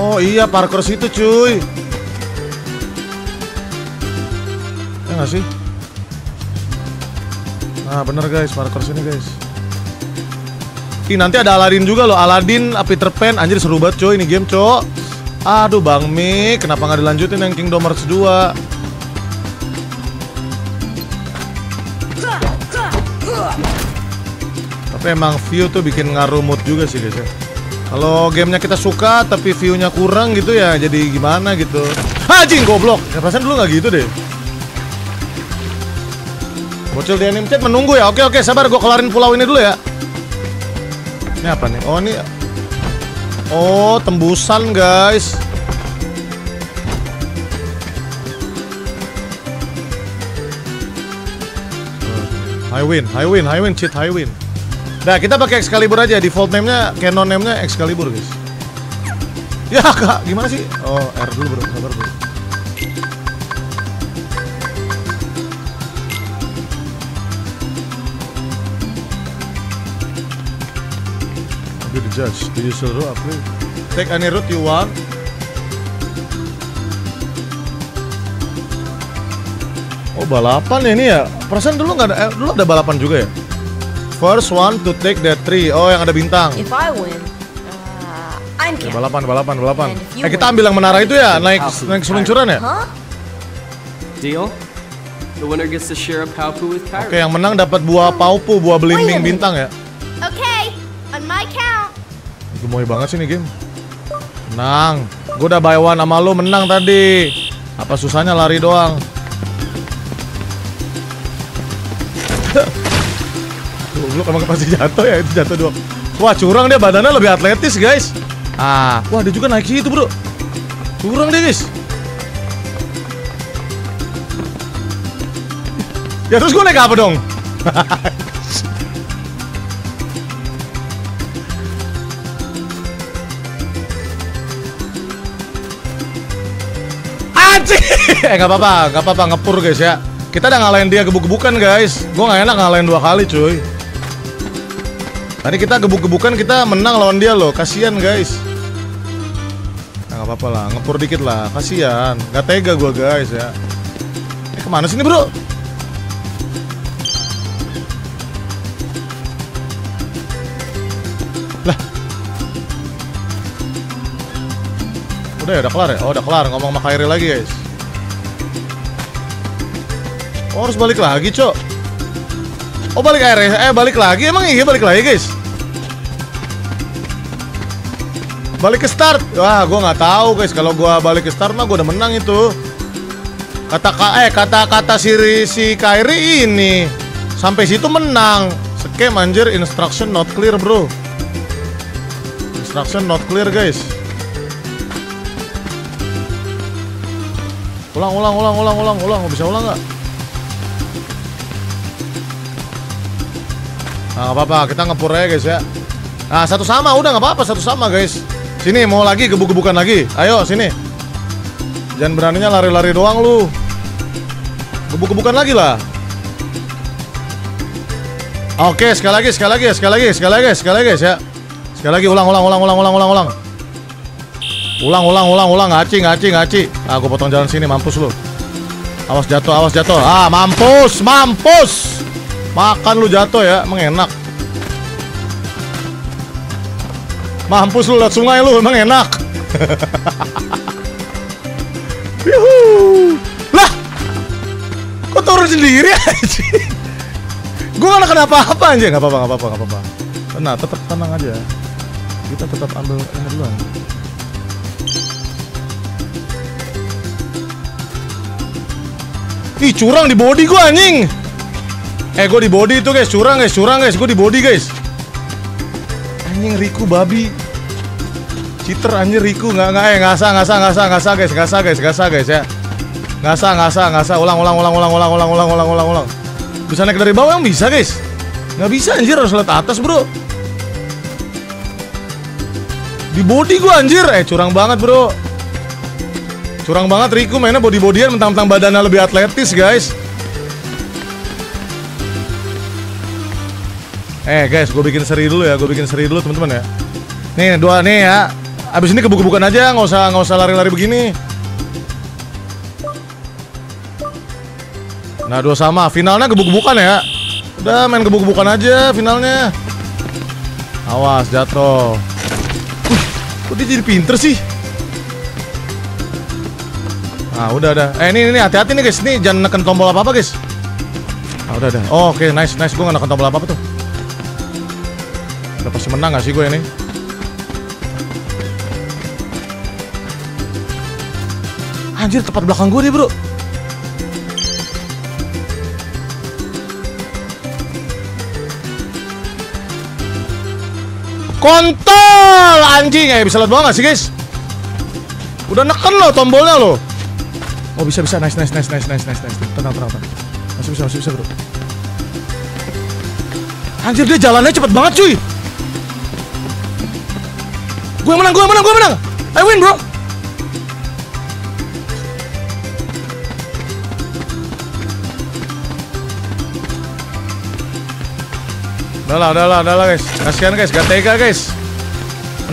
Oh iya, parkour situ cuy. Ya nggak sih? Nah bener guys, parkour sini guys. Ih nanti ada Aladin juga loh Aladin, Peter Pan Anjir seru banget coy ini game cok Aduh Bang Mi Kenapa nggak dilanjutin yang Kingdom Hearts 2 Tapi emang view tuh bikin ngaruh mood juga sih guys ya Kalau gamenya kita suka tapi view-nya kurang gitu ya Jadi gimana gitu. Anjing goblok. Ya perasaan dulu nggak gitu deh. Bocil di anime chat menunggu ya. Oke oke sabar gue kelarin pulau ini dulu ya. Ini apa nih? Oh ini Oh tembusan guys. High win, high win, high win, cheat high win Nah kita pakai Excalibur aja Default name-nya, canon name-nya Excalibur guys Ya kak, gimana sih? Oh R dulu bro, sabar bro Be the judge. You still route, please? Take any route you want. Oh balapan ya ini ya. Perasaan dulu nggak ada, eh, dulu ada balapan juga ya. First one to take that tree. Oh yang ada bintang. If I win, uh, I'm Ya, balapan, balapan, balapan. Eh kita ambil yang menara itu ya, naik naik seluncuran ya. Huh? Deal? The winner gets to share a Palpu with Kyrie. Oke yang menang dapat buah paupu, buah belimbing bintang ya. Okay, on my count. Gemoy banget sih nih game. Menang. Gue udah buy one sama lu menang tadi. Apa susahnya lari doang. Goblok emang pasti jatuh ya itu jatuh doang. Wah curang dia badannya lebih atletis guys. Ah, wah dia juga naik itu bro. Curang dia guys. Ya terus gue naik apa dong? Eh nggak apa-apa, nggak apa-apa ngepur guys ya. Kita udah ngalahin dia gebuk-gebukan guys. Gue nggak enak ngalahin dua kali cuy. Tadi kita gebuk-gebukan kita menang lawan dia loh. Kasian guys. Nah, apa-apa lah, ngepur dikit lah. Kasian. Nggak tega gue guys ya. Eh ke mana sini bro? Lah. Udah ya, udah kelar ya? Oh, udah kelar. Ngomong sama Kairi lagi, guys. Oh, harus balik lagi, Cok. Oh, balik air Eh, balik lagi. Emang iya balik lagi, guys? Balik ke start. Wah, gua nggak tahu, guys. Kalau gua balik ke start mah gua udah menang itu. Kata ka eh kata-kata si si Kairi ini sampai situ menang. Scam anjir, instruction not clear, Bro. Instruction not clear, guys. Ulang, ulang, ulang, ulang, ulang, ulang. Bisa ulang nggak? Nah, apa-apa, kita ngepur aja guys ya. Nah, satu sama, udah nggak apa-apa, satu sama guys. Sini, mau lagi gebuk-gebukan lagi. Ayo, sini. Jangan beraninya lari-lari doang lu. Gebuk-gebukan lagi lah. Oke, sekali lagi, sekali lagi, sekali lagi, sekali lagi, sekali lagi guys ya. Sekali lagi, ulang, ulang, ulang, ulang, ulang, ulang, ulang. Ulang, ulang, ulang, ulang, ngaci, ngaci, ngaci. Gua potong jalan sini, mampus lu. Awas jatuh, awas jatuh. Ah, mampus, mampus. Makan lu jatuh ya, emang enak. Mampus lu liat sungai lu, emang enak. Lah, kok turun sendiri aja? Gue gak kena apa-apa aja, nggak apa-apa, nggak apa-apa, nggak apa-apa. Tenang, tetap tenang aja. Kita tetap ambil ini duluan. Ih, curang di body gua anjing. Eh, gua di body itu guys, curang guys, curang guys, gua di body guys. Anjing Riku babi. Cheater anjir Riku. Nggak nggak eh nggak sah nggak sah nggak sah nggak sah guys. Nggak sah guys. Nggak sah guys ya. Nggak sah nggak sah nggak sah. Ulang ulang ulang ulang ulang ulang ulang ulang ulang ulang. Bisa naik dari bawah yang bisa guys. Nggak bisa anjir. Harus lihat atas bro. Di body gua anjir. Eh curang banget bro. Curang banget Riku. Mainnya body bodyan mentang-mentang badannya lebih atletis guys Eh guys, gue bikin seri dulu ya, gue bikin seri dulu teman-teman ya. Nih dua nih ya. Abis ini kebuk-kebukan aja, nggak usah nggak usah lari-lari begini. Nah dua sama, finalnya gebuk-gebukan ya. Udah main gebuk-gebukan aja finalnya. Awas jatuh. Wih, kok dia jadi pinter sih? Nah udah udah. Eh ini ini hati-hati nih guys, nih jangan neken tombol apa apa guys. Ah udah udah. Oh, Oke nice nice, gue nggak neken tombol apa apa tuh. Udah pasti menang gak sih gue ini? Anjir tepat belakang gue nih bro Kontol anjing eh bisa lihat gak sih guys? Udah neken loh tombolnya loh. Oh bisa bisa nice nice nice nice nice nice nice. Tenang tenang tenang. Masih bisa masih bisa bro. Anjir dia jalannya cepet banget cuy. Gue menang, gue menang, gue menang. I win, bro. Udah lah, udah guys. Kasihan guys, gak tega guys.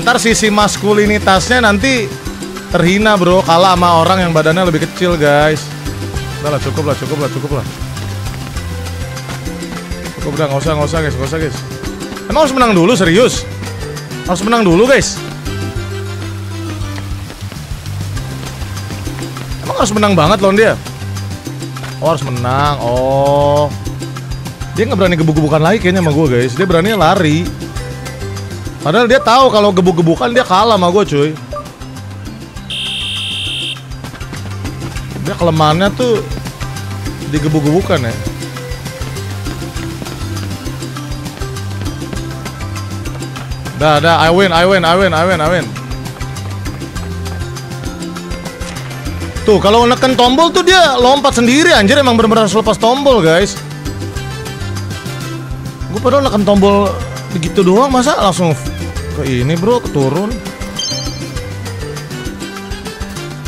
Ntar sisi maskulinitasnya nanti terhina bro, kalah sama orang yang badannya lebih kecil guys. Udah cukup lah, cukup lah, cukup lah. Cukup udah, nggak usah, nggak usah guys, nggak usah guys. Emang harus menang dulu, serius? Harus menang dulu guys. Emang harus menang banget loh dia. Oh harus menang. Oh. Dia nggak berani gebuk-gebukan lagi kayaknya sama gue guys. Dia berani lari. Padahal dia tahu kalau gebuk-gebukan dia kalah sama gue cuy. Dia kelemahannya tuh digebuk-gebukan ya. Dah, dah, I win, I win, I win, I win, I win. Tuh, kalau neken tombol tuh dia lompat sendiri anjir emang bener-bener harus lepas tombol, guys. Gue padahal neken tombol begitu doang masa langsung ke ini, Bro, keturun.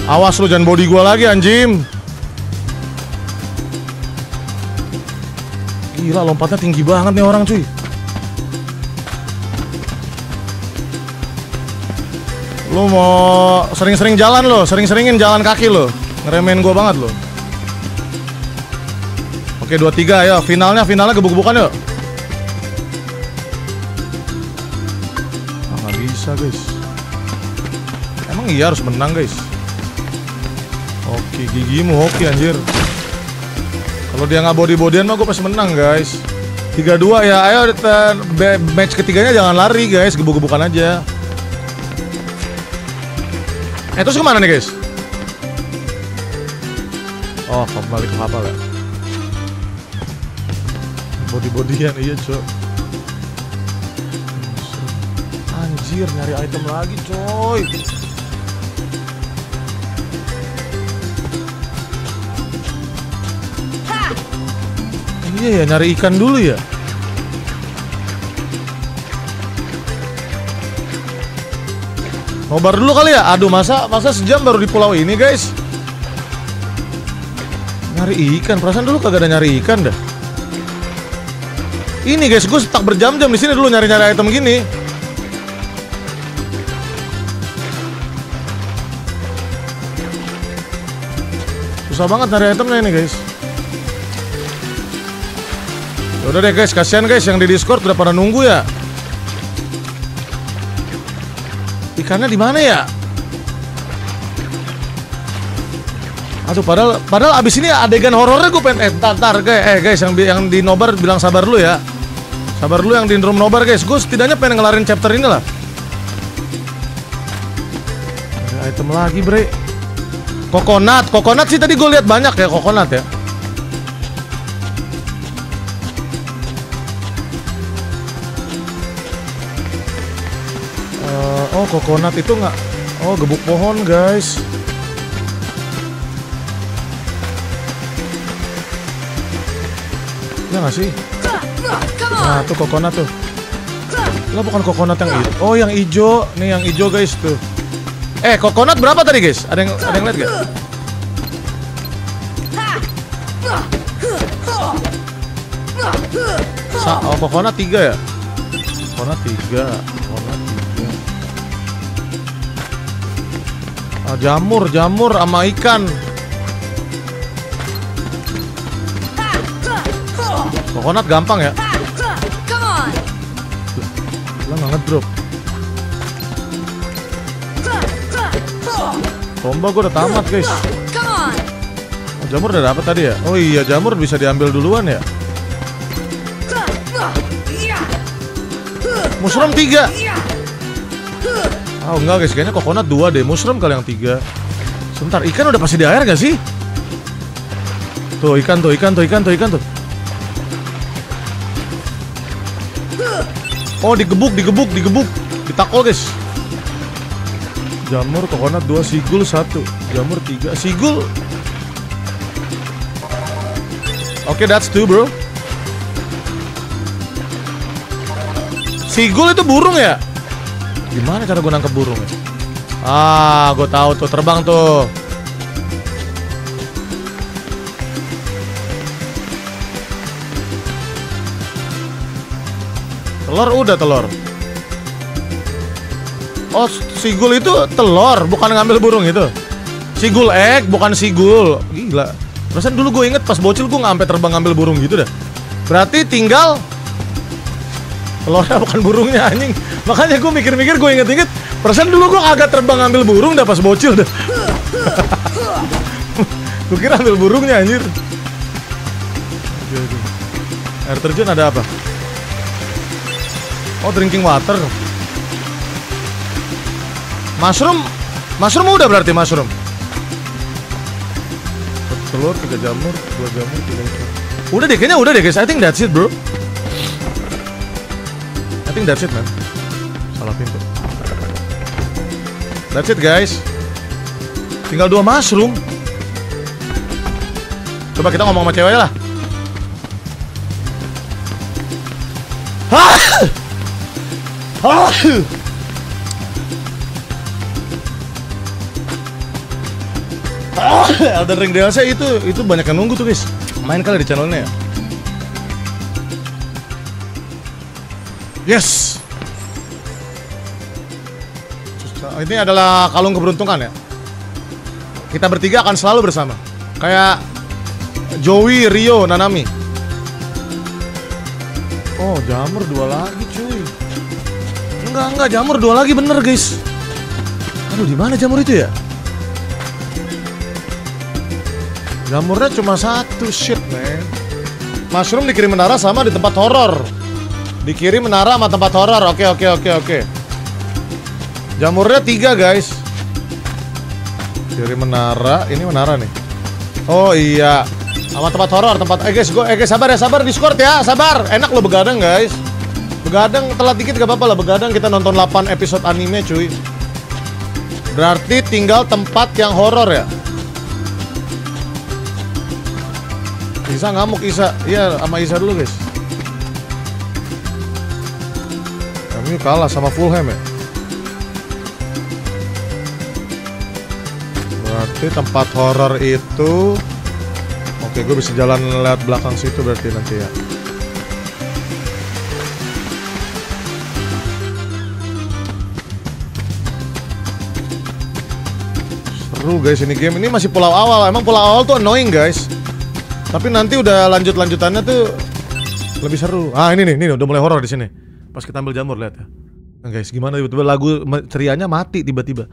Awas lu jangan body gua lagi anjim. Gila lompatnya tinggi banget nih orang cuy. Lu mau sering-sering jalan lo, sering-seringin jalan kaki lo. Ngeremehin gua banget lo. Oke, 2 3 ya. Finalnya finalnya gebuk-gebukan yuk. Ah, bisa, guys. Emang iya harus menang, guys. Oke, gigimu oke anjir. Kalau dia nggak body-bodyan mah gue pasti menang, guys. 3-2 ya. Ayo match ketiganya jangan lari, guys. Gebuk-gebukan aja. Eh terus ke mana nih guys? Oh kembali ke kapal ya? Body bodyan iya cok. Anjir nyari item lagi coy. Iya ya nyari ikan dulu ya Nobar dulu kali ya. Aduh, masa masa sejam baru di pulau ini, guys. Nyari ikan, perasaan dulu kagak ada nyari ikan dah. Ini guys, gue stuck berjam-jam di sini dulu nyari-nyari item gini. Susah banget nyari itemnya ini guys. Ya Udah deh guys, kasihan guys yang di Discord udah pada nunggu ya. Ikannya di mana ya? Aduh, padahal padahal abis ini adegan horornya gue pengen eh ntar guys, eh guys yang yang di nobar bilang sabar dulu ya. Sabar dulu yang di room nobar guys. Gue setidaknya pengen ngelarin chapter ini lah. Ada item lagi bre. Kokonat, kokonat sih tadi gue lihat banyak ya kokonat ya. Kokonat itu nggak oh gebuk pohon guys. Ya nggak sih? Nah tuh kokonat tuh. Lah bukan kokonat yang hijau oh yang hijau nih yang hijau guys tuh. Eh kokonat berapa tadi guys? Ada yang ada yang lihat gak Sa oh kokonat tiga ya? Kokonat tiga kokonat Ah, jamur, jamur sama ikan. Kokonat gampang ya? Lah nggak ngedrop. Tomba gue udah tamat guys. Oh, jamur udah dapet tadi ya? Oh iya jamur bisa diambil duluan ya? Mushroom tiga. Oh enggak guys, kayaknya kokonat dua deh, mushroom kali yang tiga. Sebentar, ikan udah pasti di air gak sih? Tuh ikan tuh, ikan tuh, ikan tuh, ikan tuh. Oh digebuk, digebuk, digebuk, ditakol guys. Jamur, kokonat dua, sigul satu, jamur tiga, sigul. Oke, that's two bro. Sigul itu burung ya? Gimana cara gue nangkep burung ya? Ah, gue tahu tuh terbang tuh. Telur udah telur. Oh, sigul itu telur, bukan ngambil burung itu. Sigul egg, bukan sigul. Gila. Perasaan dulu gue inget pas bocil gue sampai terbang ngambil burung gitu dah. Berarti tinggal telurnya bukan burungnya anjing. Makanya gue mikir-mikir gue inget-inget. Perasaan dulu gue agak terbang ngambil burung dah pas bocil dah. gue kira ambil burungnya anjir. Air terjun ada apa? Oh drinking water. Mushroom, mushroom udah berarti mushroom. Telur, tiga jamur, dua jamur, tiga ikan. Udah deh, kayaknya udah deh guys. I think that's it bro. I think that's it man. Salah pintu. That's it guys. Tinggal dua mushroom. Coba kita ngomong sama ceweknya lah. Ah, Elden Ring DLC itu itu banyak yang nunggu tuh guys. Main kali di channelnya. ya. Yes. Ini adalah kalung keberuntungan ya. Kita bertiga akan selalu bersama. Kayak Joey, Rio, Nanami. Oh, jamur dua lagi cuy. Enggak, enggak, jamur dua lagi bener guys. Aduh, di mana jamur itu ya? Jamurnya cuma satu shit man Mushroom dikirim menara sama di tempat horor Dikirim menara sama tempat horor. Oke oke oke oke. Jamurnya tiga guys. Kirim menara Ini menara nih. Oh iya. Sama tempat horor tempat Eh guys, gue, eh guys sabar ya sabar. Discord ya Sabar. Enak lo begadang guys. Begadang telat dikit gak apa-apa lah Begadang. Kita nonton 8 episode anime cuy. Berarti tinggal tempat yang horor ya? Isa ngamuk Isa. Iya sama Isa dulu guys Kami kalah sama Fulham ya Berarti tempat horor itu Oke, gue bisa jalan lewat belakang situ berarti nanti ya. Seru guys ini game ini masih pulau awal. Emang pulau awal tuh annoying guys. Tapi nanti udah lanjut-lanjutannya tuh lebih seru. Ah ini nih, ini udah mulai horor di sini. Pas kita ambil jamur lihat ya. Nah, guys, gimana tiba-tiba lagu cerianya mati tiba-tiba.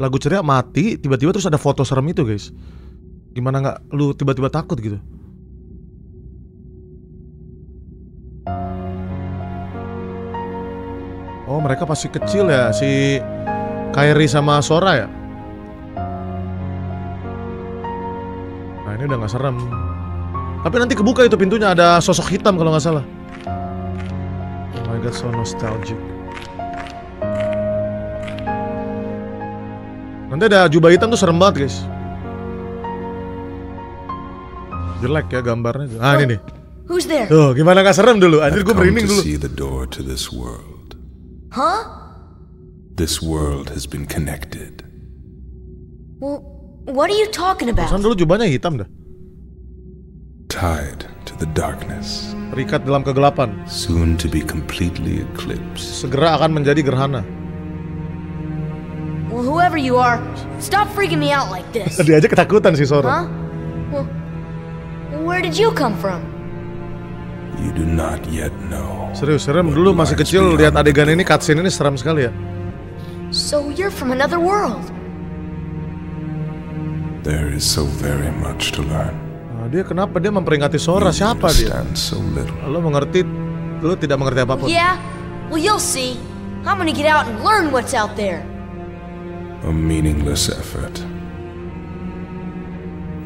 Lagu ceria mati, tiba-tiba terus ada foto serem itu guys. Gimana nggak lu tiba-tiba takut gitu? Oh mereka pasti kecil ya si Kairi sama Sora ya. Nah ini udah nggak serem. Tapi nanti kebuka itu pintunya ada sosok hitam kalau nggak salah. Oh my god so nostalgic. Nanti ada jubah hitam tuh serem banget guys. Jelek ya gambarnya. Ah ini nih. Who's there? Tuh gimana nggak serem dulu? Anjir gue merinding dulu. see the door to this world. Huh? This world has been connected. Well, what are you talking about? Pesan dulu jubahnya hitam dah. Tied to the darkness. Terikat dalam kegelapan. Soon to be completely eclipsed. Segera akan menjadi gerhana. Well, whoever you are, stop freaking me out like this. Tadi aja ketakutan sih Sora. Huh? Well, where did you come from? You do not yet know. Serius, serem dulu masih kecil lihat adegan ini cutscene ini seram sekali ya. So you're from another world. There is so very much to learn. Dia kenapa dia memperingati Sora? Siapa dia? So. Lo mengerti, lo tidak mengerti apa pun. Yeah? Well, you'll see. I'm gonna get out and learn what's out there. A meaningless effort.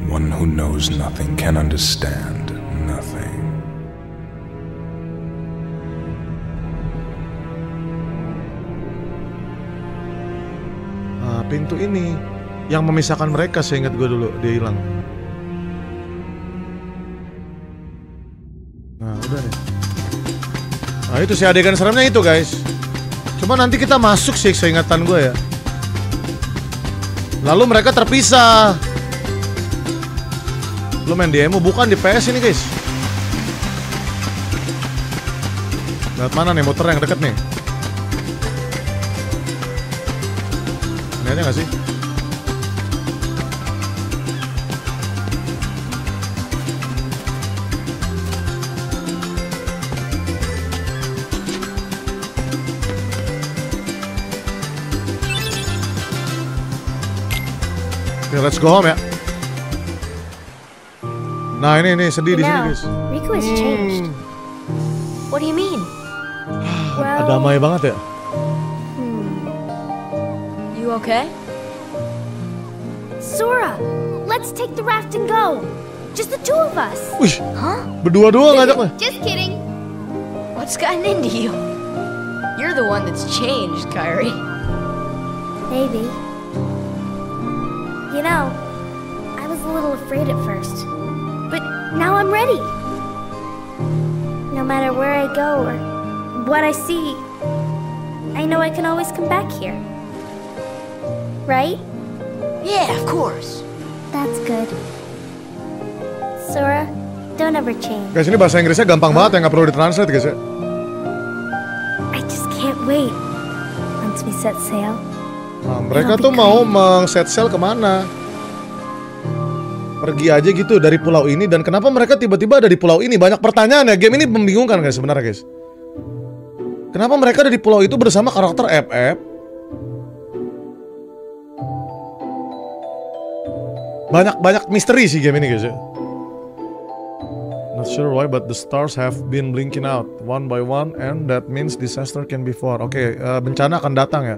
One who knows nothing can understand nothing. Nah, pintu ini yang memisahkan mereka seingat gue dulu dia hilang. Nah, itu si adegan seremnya itu, guys. Cuma nanti kita masuk sih seingatan gue ya. Lalu mereka terpisah. Lo main di bukan di PS ini, guys. Lihat mana nih motor yang deket nih? Ini gak sih? Oke, let's go home ya. Nah ini ini sedih di sini Now, guys. Riku has changed. Hmm. What do you mean? Well, Damai banget ya. Hmm. You okay? Sora, let's take the raft and go. Just the two of us. Wih, Huh? berdua-dua ngajaknya. Just kidding. What's gotten into you? You're the one that's changed, Kyrie. Maybe. You know, I was a little afraid at first, but now I'm ready. No matter where I go or what I see, I know I can always come back here. Right? Yeah, of course. That's good. Sora, don't ever change. Guys ini bahasa Inggrisnya gampang banget ya nggak perlu ditranslate guys ya. I just can't wait. Once we set sail, Nah, mereka tuh mau meng-set sail ke mana? Pergi aja gitu dari pulau ini dan kenapa mereka tiba-tiba ada di pulau ini? Banyak pertanyaan ya. Game ini membingungkan guys sebenarnya guys. Kenapa mereka ada di pulau itu bersama karakter FF? Banyak-banyak misteri sih game ini guys ya. Not sure why, but the stars have been blinking out one by one, and that means disaster can be far. Oke, eh, bencana akan datang ya.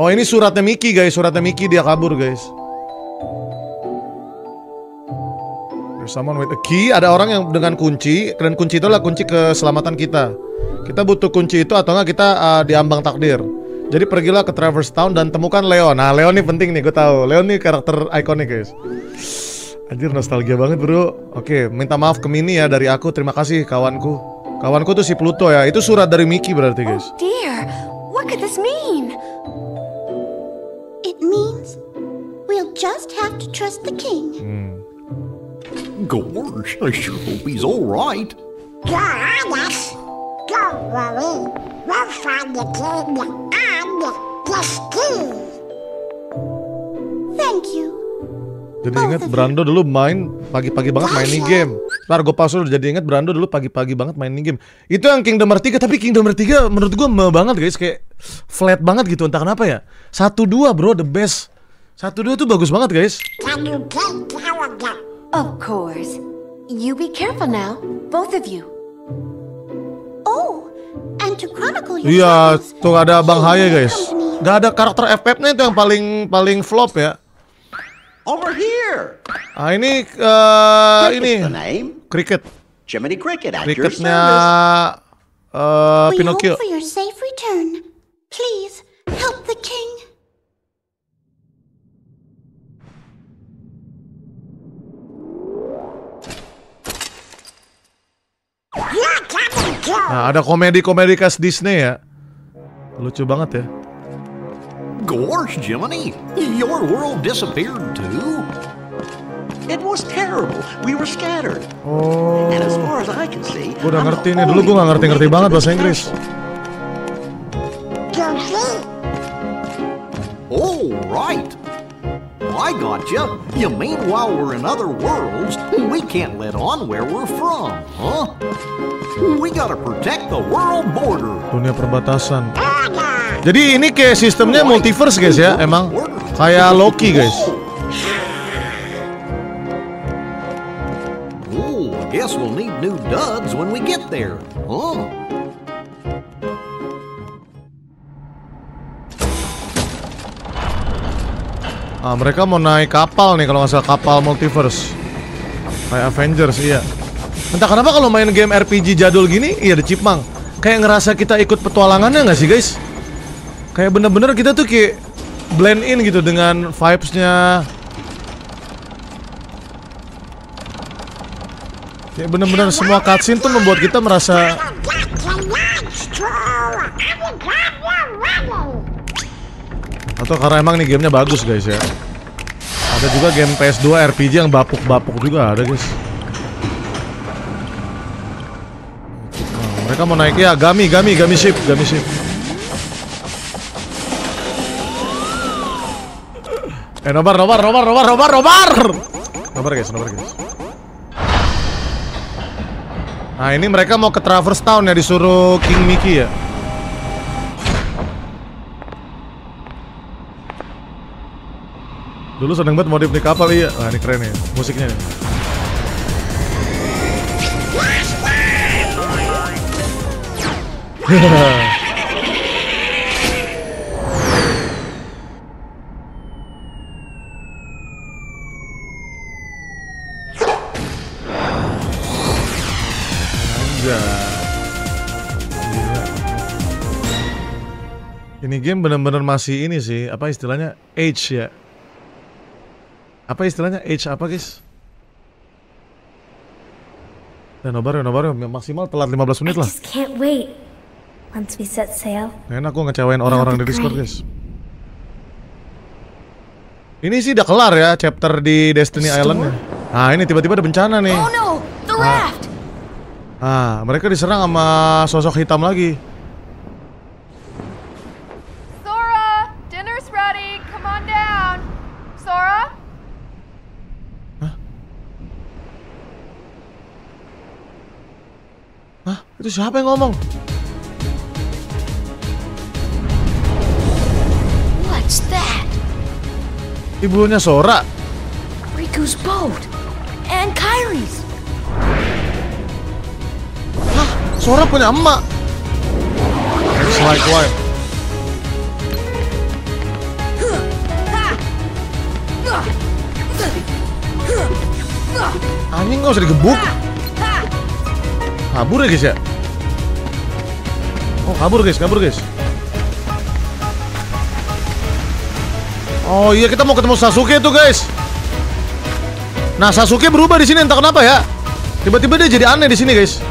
Oh ini suratnya Mickey guys, suratnya Mickey dia kabur guys. There's someone with a key, ada orang yang dengan kunci, dan kunci itu adalah kunci keselamatan kita. Kita butuh kunci itu atau enggak kita uh, diambang takdir. Jadi pergilah ke Traverse Town dan temukan Leon. Nah Leon ini penting nih, gue tahu. Leon nih karakter ikonik guys. Anjir nostalgia banget bro. Oke, minta maaf ke Mini ya dari aku. Terima kasih kawanku. Kawanku tuh si Pluto ya. Itu surat dari Mickey berarti guys. Dear, what could this mean? We'll just have to trust the king. Gorge, I sure hope he's all right. Honest. Don't worry. We'll find the king and the ski. Thank you. Jadi ingat Brando dulu main pagi-pagi banget main ini game. Ntar gue pause dulu jadi ingat Brando dulu pagi-pagi banget main ini game. Itu yang Kingdom Hearts 3 tapi Kingdom Hearts 3 menurut gue meh banget guys kayak flat banget gitu entah kenapa ya. Satu dua bro the best. Satu dua tuh bagus banget guys. Can you care of them? Of course. You be careful now, both of you. Oh, and to chronicle your Iya, tuh ada Bang Haye guys. Gak ada karakter FF-nya itu yang paling paling flop ya. Over here. Ah ini eh ini The name? cricket. Jiminy Cricket at Cricketnya service. eh we Pinocchio. hope for your safe return. Please help the king. Nah, ada komedi-komedi khas Disney ya. Lucu banget ya. Gorge, Jiminy, your world disappeared too. It was terrible. We were scattered. Oh. And as far as I can see, Gue udah ngerti nih. Dulu gue gak ngerti-ngerti banget bahasa Inggris. castle. Goofy. Oh. I gotcha. You You mean while we're in other worlds, we can't let on where we're from, huh? We gotta protect the world border. Dunia perbatasan. Jadi ini kayak sistemnya multiverse guys ya, emang kayak Loki guys. Oh, I guess we'll need new duds when we get there, huh? Ah, mereka mau naik kapal nih kalau nggak salah kapal multiverse. Kayak Avengers iya. Entah kenapa kalau main game RPG jadul gini, iya ada Chipmunk. Kayak ngerasa kita ikut petualangannya nggak sih guys? Kayak bener-bener kita tuh kayak blend in gitu dengan vibes-nya. Kayak bener-bener semua cutscene tuh membuat kita merasa Atau karena emang nih gamenya bagus guys ya. Ada juga game PS2 RPG yang bapuk-bapuk juga ada guys. Nah, Mereka mau naik ya Gami, Gami, Gami ship, Gami ship. Eh nobar, nobar, nobar, nobar, nobar, nobar! Nobar guys, nobar guys. Nah ini mereka mau ke Traverse Town ya disuruh King Mickey ya Dulu seneng banget modif di kapal iya. Wah ini keren ya musiknya. nih. Anjay. Gila. Ini game bener-bener masih ini sih, apa istilahnya age ya. Apa istilahnya age apa guys? Ya nobar ya nobar ya maksimal telat 15 menit lah. Just can't wait. Once we set sail, Enak aku ngecewain orang-orang di Discord guys. Ini sih udah kelar ya chapter di Destiny Island ya. Nah ini tiba-tiba ada bencana nih. Oh no, the raft! Ah mereka diserang sama sosok hitam lagi. Sora, dinner's ready. Come on down. Sora? Hah itu siapa yang ngomong? What's that? Ibunya Sora. Riku's boat! And Kyrie's! Sora punya emak. It's like. Anjing nggak usah digebuk. Kabur ya guys ya. Oh kabur guys, kabur guys. Oh iya kita mau ketemu Sasuke tuh guys. Nah Sasuke berubah di sini entah kenapa ya. Tiba-tiba dia jadi aneh di sini guys.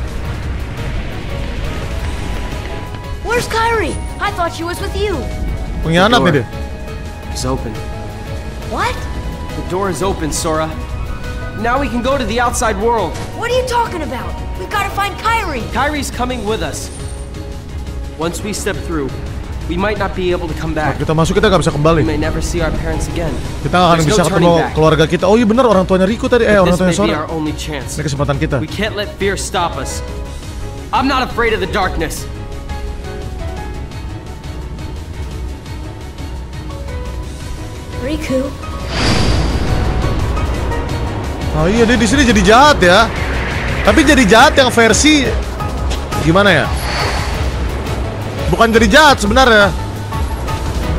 Where's Kyrie? I thought she was with you. Pengkhianat nih dia. It's open. What? The door is open, Sora. Now we can go to the outside world. What are you talking about? We've got to find Kyrie. Kyrie's coming with us. Once we step through, we might not be able to come back. Kita masuk kita nggak bisa We kembali. may never see our parents again. Kita nggak akan bisa no ketemu keluarga kita. Oh iya benar orang tuanya Riku tadi. Eh orang tuanya Sora. our only chance. Ini kesempatan kita. We can't let fear stop us. I'm not afraid of the darkness. Riku, Oh iya dia di sini jadi jahat ya. Tapi jadi jahat yang versi gimana ya? Bukan jadi jahat sebenarnya.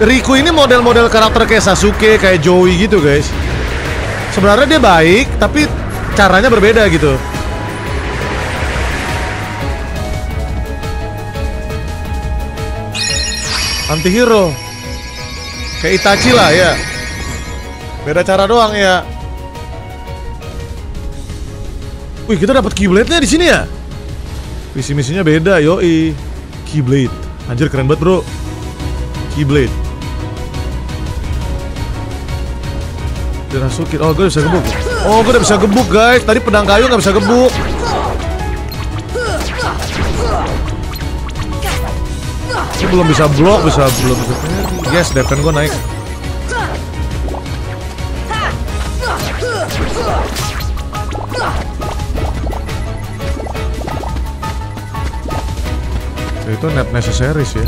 Riku ini model-model karakter kayak Sasuke, kayak Joey gitu guys. Sebenarnya dia baik, tapi caranya berbeda gitu. Antihero Kayak Itachi lah ya Beda cara doang ya Wih kita dapat Keyblade-nya di sini ya Visi misinya beda yoi Keyblade Anjir keren banget bro. Keyblade. Dirasukin Oh gue udah bisa gebuk. Oh gue udah bisa gebuk guys. Tadi pedang kayu nggak bisa gebuk. Ini belum bisa blok bisa belum bisa. Yes defense gue naik Itu net necessary sih.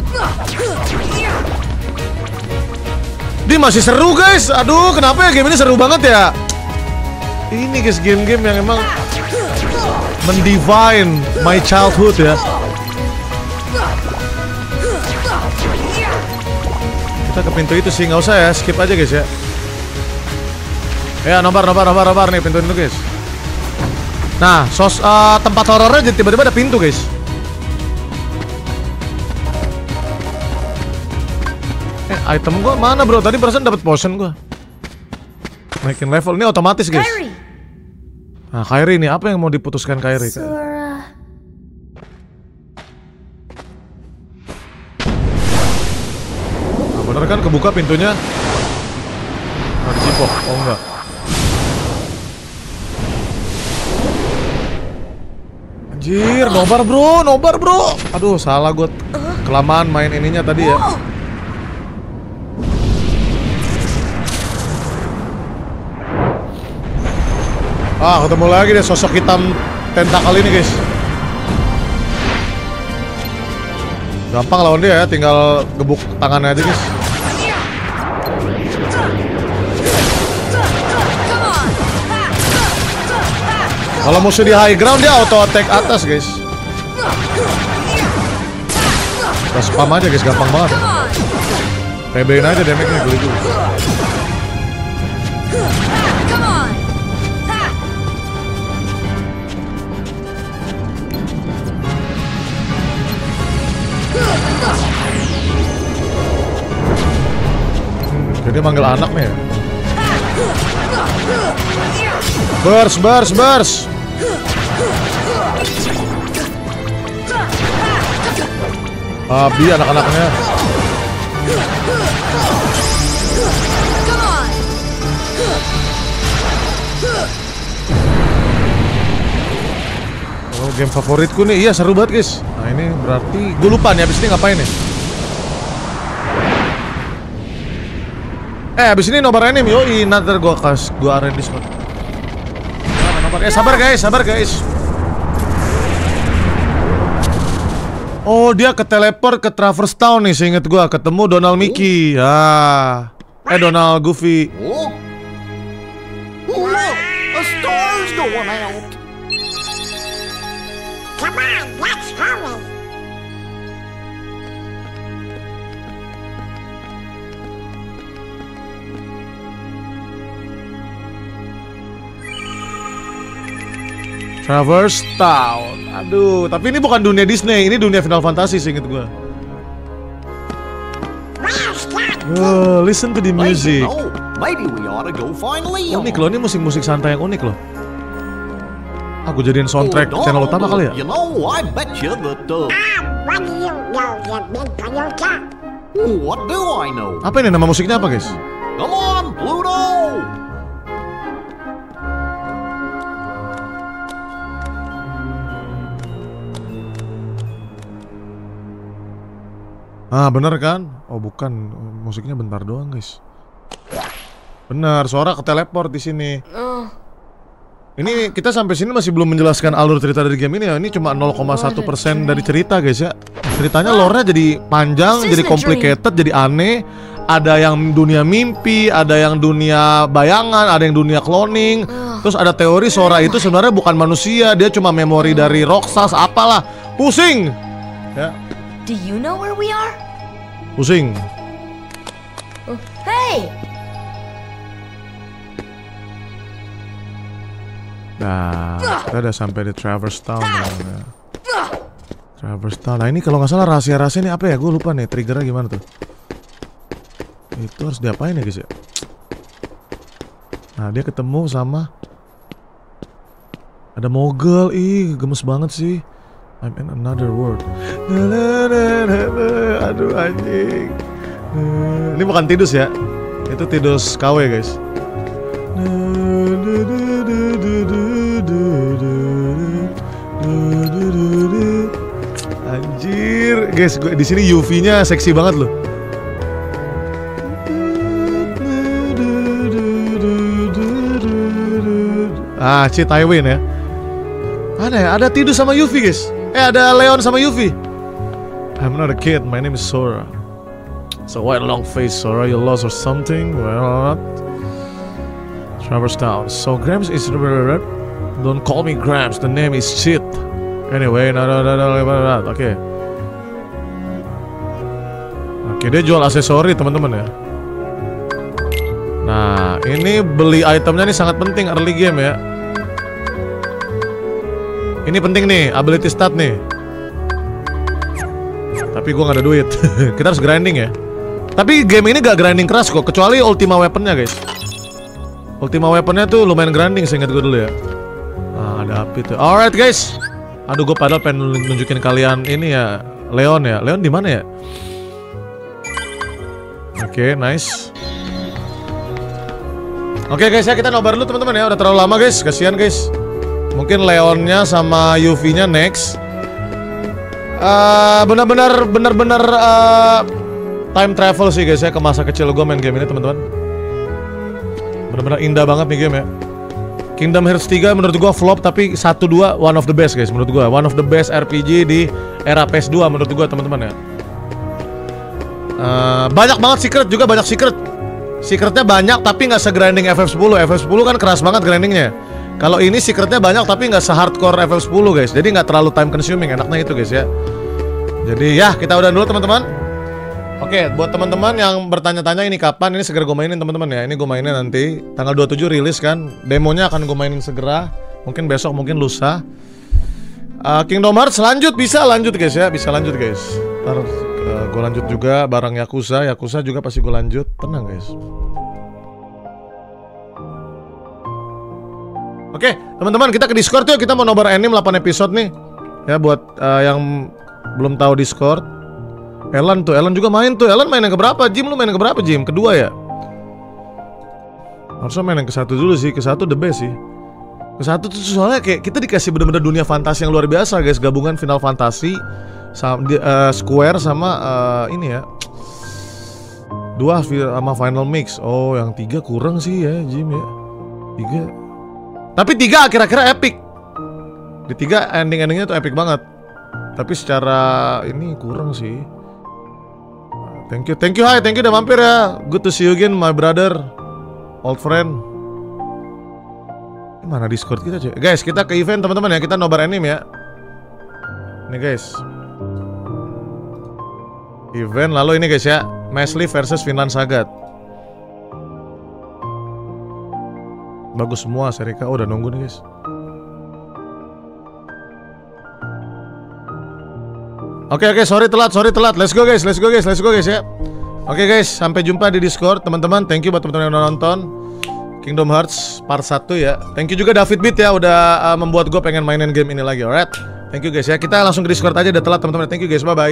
Ya Dia masih seru guys. Aduh kenapa ya game ini seru banget ya? Ini guys game-game yang emang Mendivine my childhood ya. Kita ke pintu itu sih nggak usah ya. Skip aja guys ya. Ya nobar nobar nobar nobar nih pintu itu guys. Nah sos eh, tempat horornya jadi tiba-tiba ada pintu guys item gua mana bro? Tadi perasaan dapat potion gua. Naikin level. Ini otomatis guys. Nah Kyrie nih. Apa yang mau diputuskan Sora. Nah, bener kan? Kebuka pintunya. Nah, Cipok, oh enggak. Anjir, nobar bro, nobar bro. Aduh, salah gue Kelamaan main ininya tadi ya Ah, ketemu lagi deh sosok hitam tentakel ini guys. Gampang lawan dia ya, tinggal gebuk tangannya aja guys. Kalau musuh di high ground dia auto attack atas guys. Kita spam aja guys, gampang banget. PB-in aja damage-nya geli juga Jadi manggil anaknya ya. Burst, burst, burst Abi anak-anaknya. Oh game favoritku nih, iya seru banget guys Nah ini berarti, gue lupa nih abis ini ngapain nih Eh abis ini nobar anime yoi Nanti gue kas, gue aren Discord. Eh sabar guys, sabar guys Oh dia ke teleport ke Traverse Town nih seinget gue Ketemu Donald Mickey ah. Eh Donald Goofy Oh? Look! A star's going out! Come on, let's hurry. Traverse Town. Aduh tapi ini bukan dunia Disney Ini dunia Final Fantasy seinget gue Oh, listen to the music. You know, maybe we ought to go find Leon. Unik loh, ini musik-musik santai yang unik loh Aku jadiin soundtrack oh, channel utama kali ya? You know, I bet you that the... Ah, what do you know, you big producer? What do I know? Apa ini nama musiknya apa guys? Come on, Pluto! Ah bener kan? Oh bukan, musiknya bentar doang guys. Bener, suara ke teleport di sini. Uh. Ini kita sampai sini masih belum menjelaskan alur cerita dari game ini ya. Ini cuma 0,1% dari cerita guys ya. Ceritanya lore-nya jadi panjang, jadi complicated, jadi aneh. Ada yang dunia mimpi, ada yang dunia bayangan, ada yang dunia cloning. Terus ada teori Sora itu sebenarnya bukan manusia, dia cuma memori dari Roxas apalah. Pusing. Ya, do you know where we are? pusing. Oh, hey! Nah, kita udah sampai di Traverse Town ya. Traverse Town. Nah ini kalau nggak salah rahasia-rahasia ini apa ya? Gue lupa nih triggernya gimana tuh. Itu harus diapain ya guys ya? Nah dia ketemu sama ada mogel. Ih gemes banget sih. I'm in another world. Aduh anjing. Ini bukan Tidus ya. Itu Tidus KW guys. Anjir, guys, gua di sini UV-nya seksi banget loh. Ah, Ci Tywin ya. Mana ya? Ada Tidus sama Yuffie, guys. Eh, ada Leon sama Yuffie. I'm not a kid. My name is Sora. So white long face, Sora. You lost or something? Well, not. Traverse Town. So Grams is Don't call me Grams. The name is shit. Anyway, no, no, no, no, no, no. Oke. Oke, dia jual aksesori teman-teman ya. Nah, ini beli itemnya nih sangat penting early game ya. Ini penting nih, ability stat nih. Tapi gua nggak ada duit. Kita harus grinding ya. Tapi game ini gak grinding keras kok, kecuali ultima weaponnya guys. Ultima weaponnya tuh lumayan grinding seingat gue dulu ya. Ada api tuh. Alright guys. Aduh, gue padahal pengen nunjukin kalian ini ya, Leon ya. Leon di mana ya? Oke, nice. Oke guys ya kita nobar dulu teman-teman ya. Udah terlalu lama guys. Kasihan guys. Mungkin Leonnya sama Yuffie-nya next. Eh, benar-benar benar-benar eh, time travel sih guys ya ke masa kecil gue main game ini teman-teman. Benar-benar indah banget nih game ya. Kingdom Hearts 3 menurut gua flop tapi 1 2 one of the best guys menurut gua. One of the best RPG di era PS2 menurut gua teman-teman ya. Eh, banyak banget secret juga banyak secret. Secretnya banyak tapi nggak se-grinding FF10. FF10 kan keras banget grindingnya. Kalau ini secretnya banyak tapi nggak se-hardcore FF10 guys. Jadi nggak terlalu time consuming enaknya itu guys ya. Jadi ya kita udah dulu teman-teman. Oke, buat teman-teman yang bertanya-tanya ini kapan ini segera gue mainin teman-teman ya. Ini gue mainin nanti tanggal 27 rilis kan. Demonya akan gue mainin segera. Mungkin besok, mungkin lusa. Uh, Kingdom Hearts lanjut bisa lanjut guys ya, bisa lanjut guys. Ntar uh, gue lanjut juga barang Yakuza, Yakuza juga pasti gue lanjut. Tenang guys. Oke, teman-teman kita ke Discord yuk. Kita mau nobar anime 8 episode nih. Ya buat uh, yang belum tahu Discord. Ellen tuh, Ellen juga main tuh. Ellen main yang keberapa? Jim lu main yang keberapa Jim? Kedua ya? Harusnya main yang ke satu dulu sih. Ke satu the best sih. Ke satu tuh soalnya kayak kita dikasih bener-bener dunia fantasi yang luar biasa guys. Gabungan final fantasi eh, Square sama eh, ini ya. Dua sama final mix. Oh, yang tiga kurang sih ya Jim ya. Tiga. Tapi tiga akhir-akhirnya epic. Di tiga ending-endingnya tuh epic banget. Tapi secara ini kurang sih. Thank you, thank you, hi, thank you udah mampir ya. Good to see you again, my brother, old friend. Ini Mana Discord kita cuy? Guys, kita ke event teman-teman ya. Kita nobar anime ya. Nih guys. Event lalu ini guys ya. Mesli versus Vinland Sagat. Bagus semua Serika. Oh, udah nunggu nih guys. Oke oke sorry telat sorry telat. Let's go guys let's go guys let's go guys ya. Oke guys sampai jumpa di Discord teman-teman. Thank you buat teman-teman yang udah nonton. Kingdom Hearts part 1 ya. Thank you juga David Beat ya udah uh, membuat gue pengen mainin game ini lagi alright? Thank you guys ya. Kita langsung ke Discord aja udah telat teman-teman. Thank you guys bye bye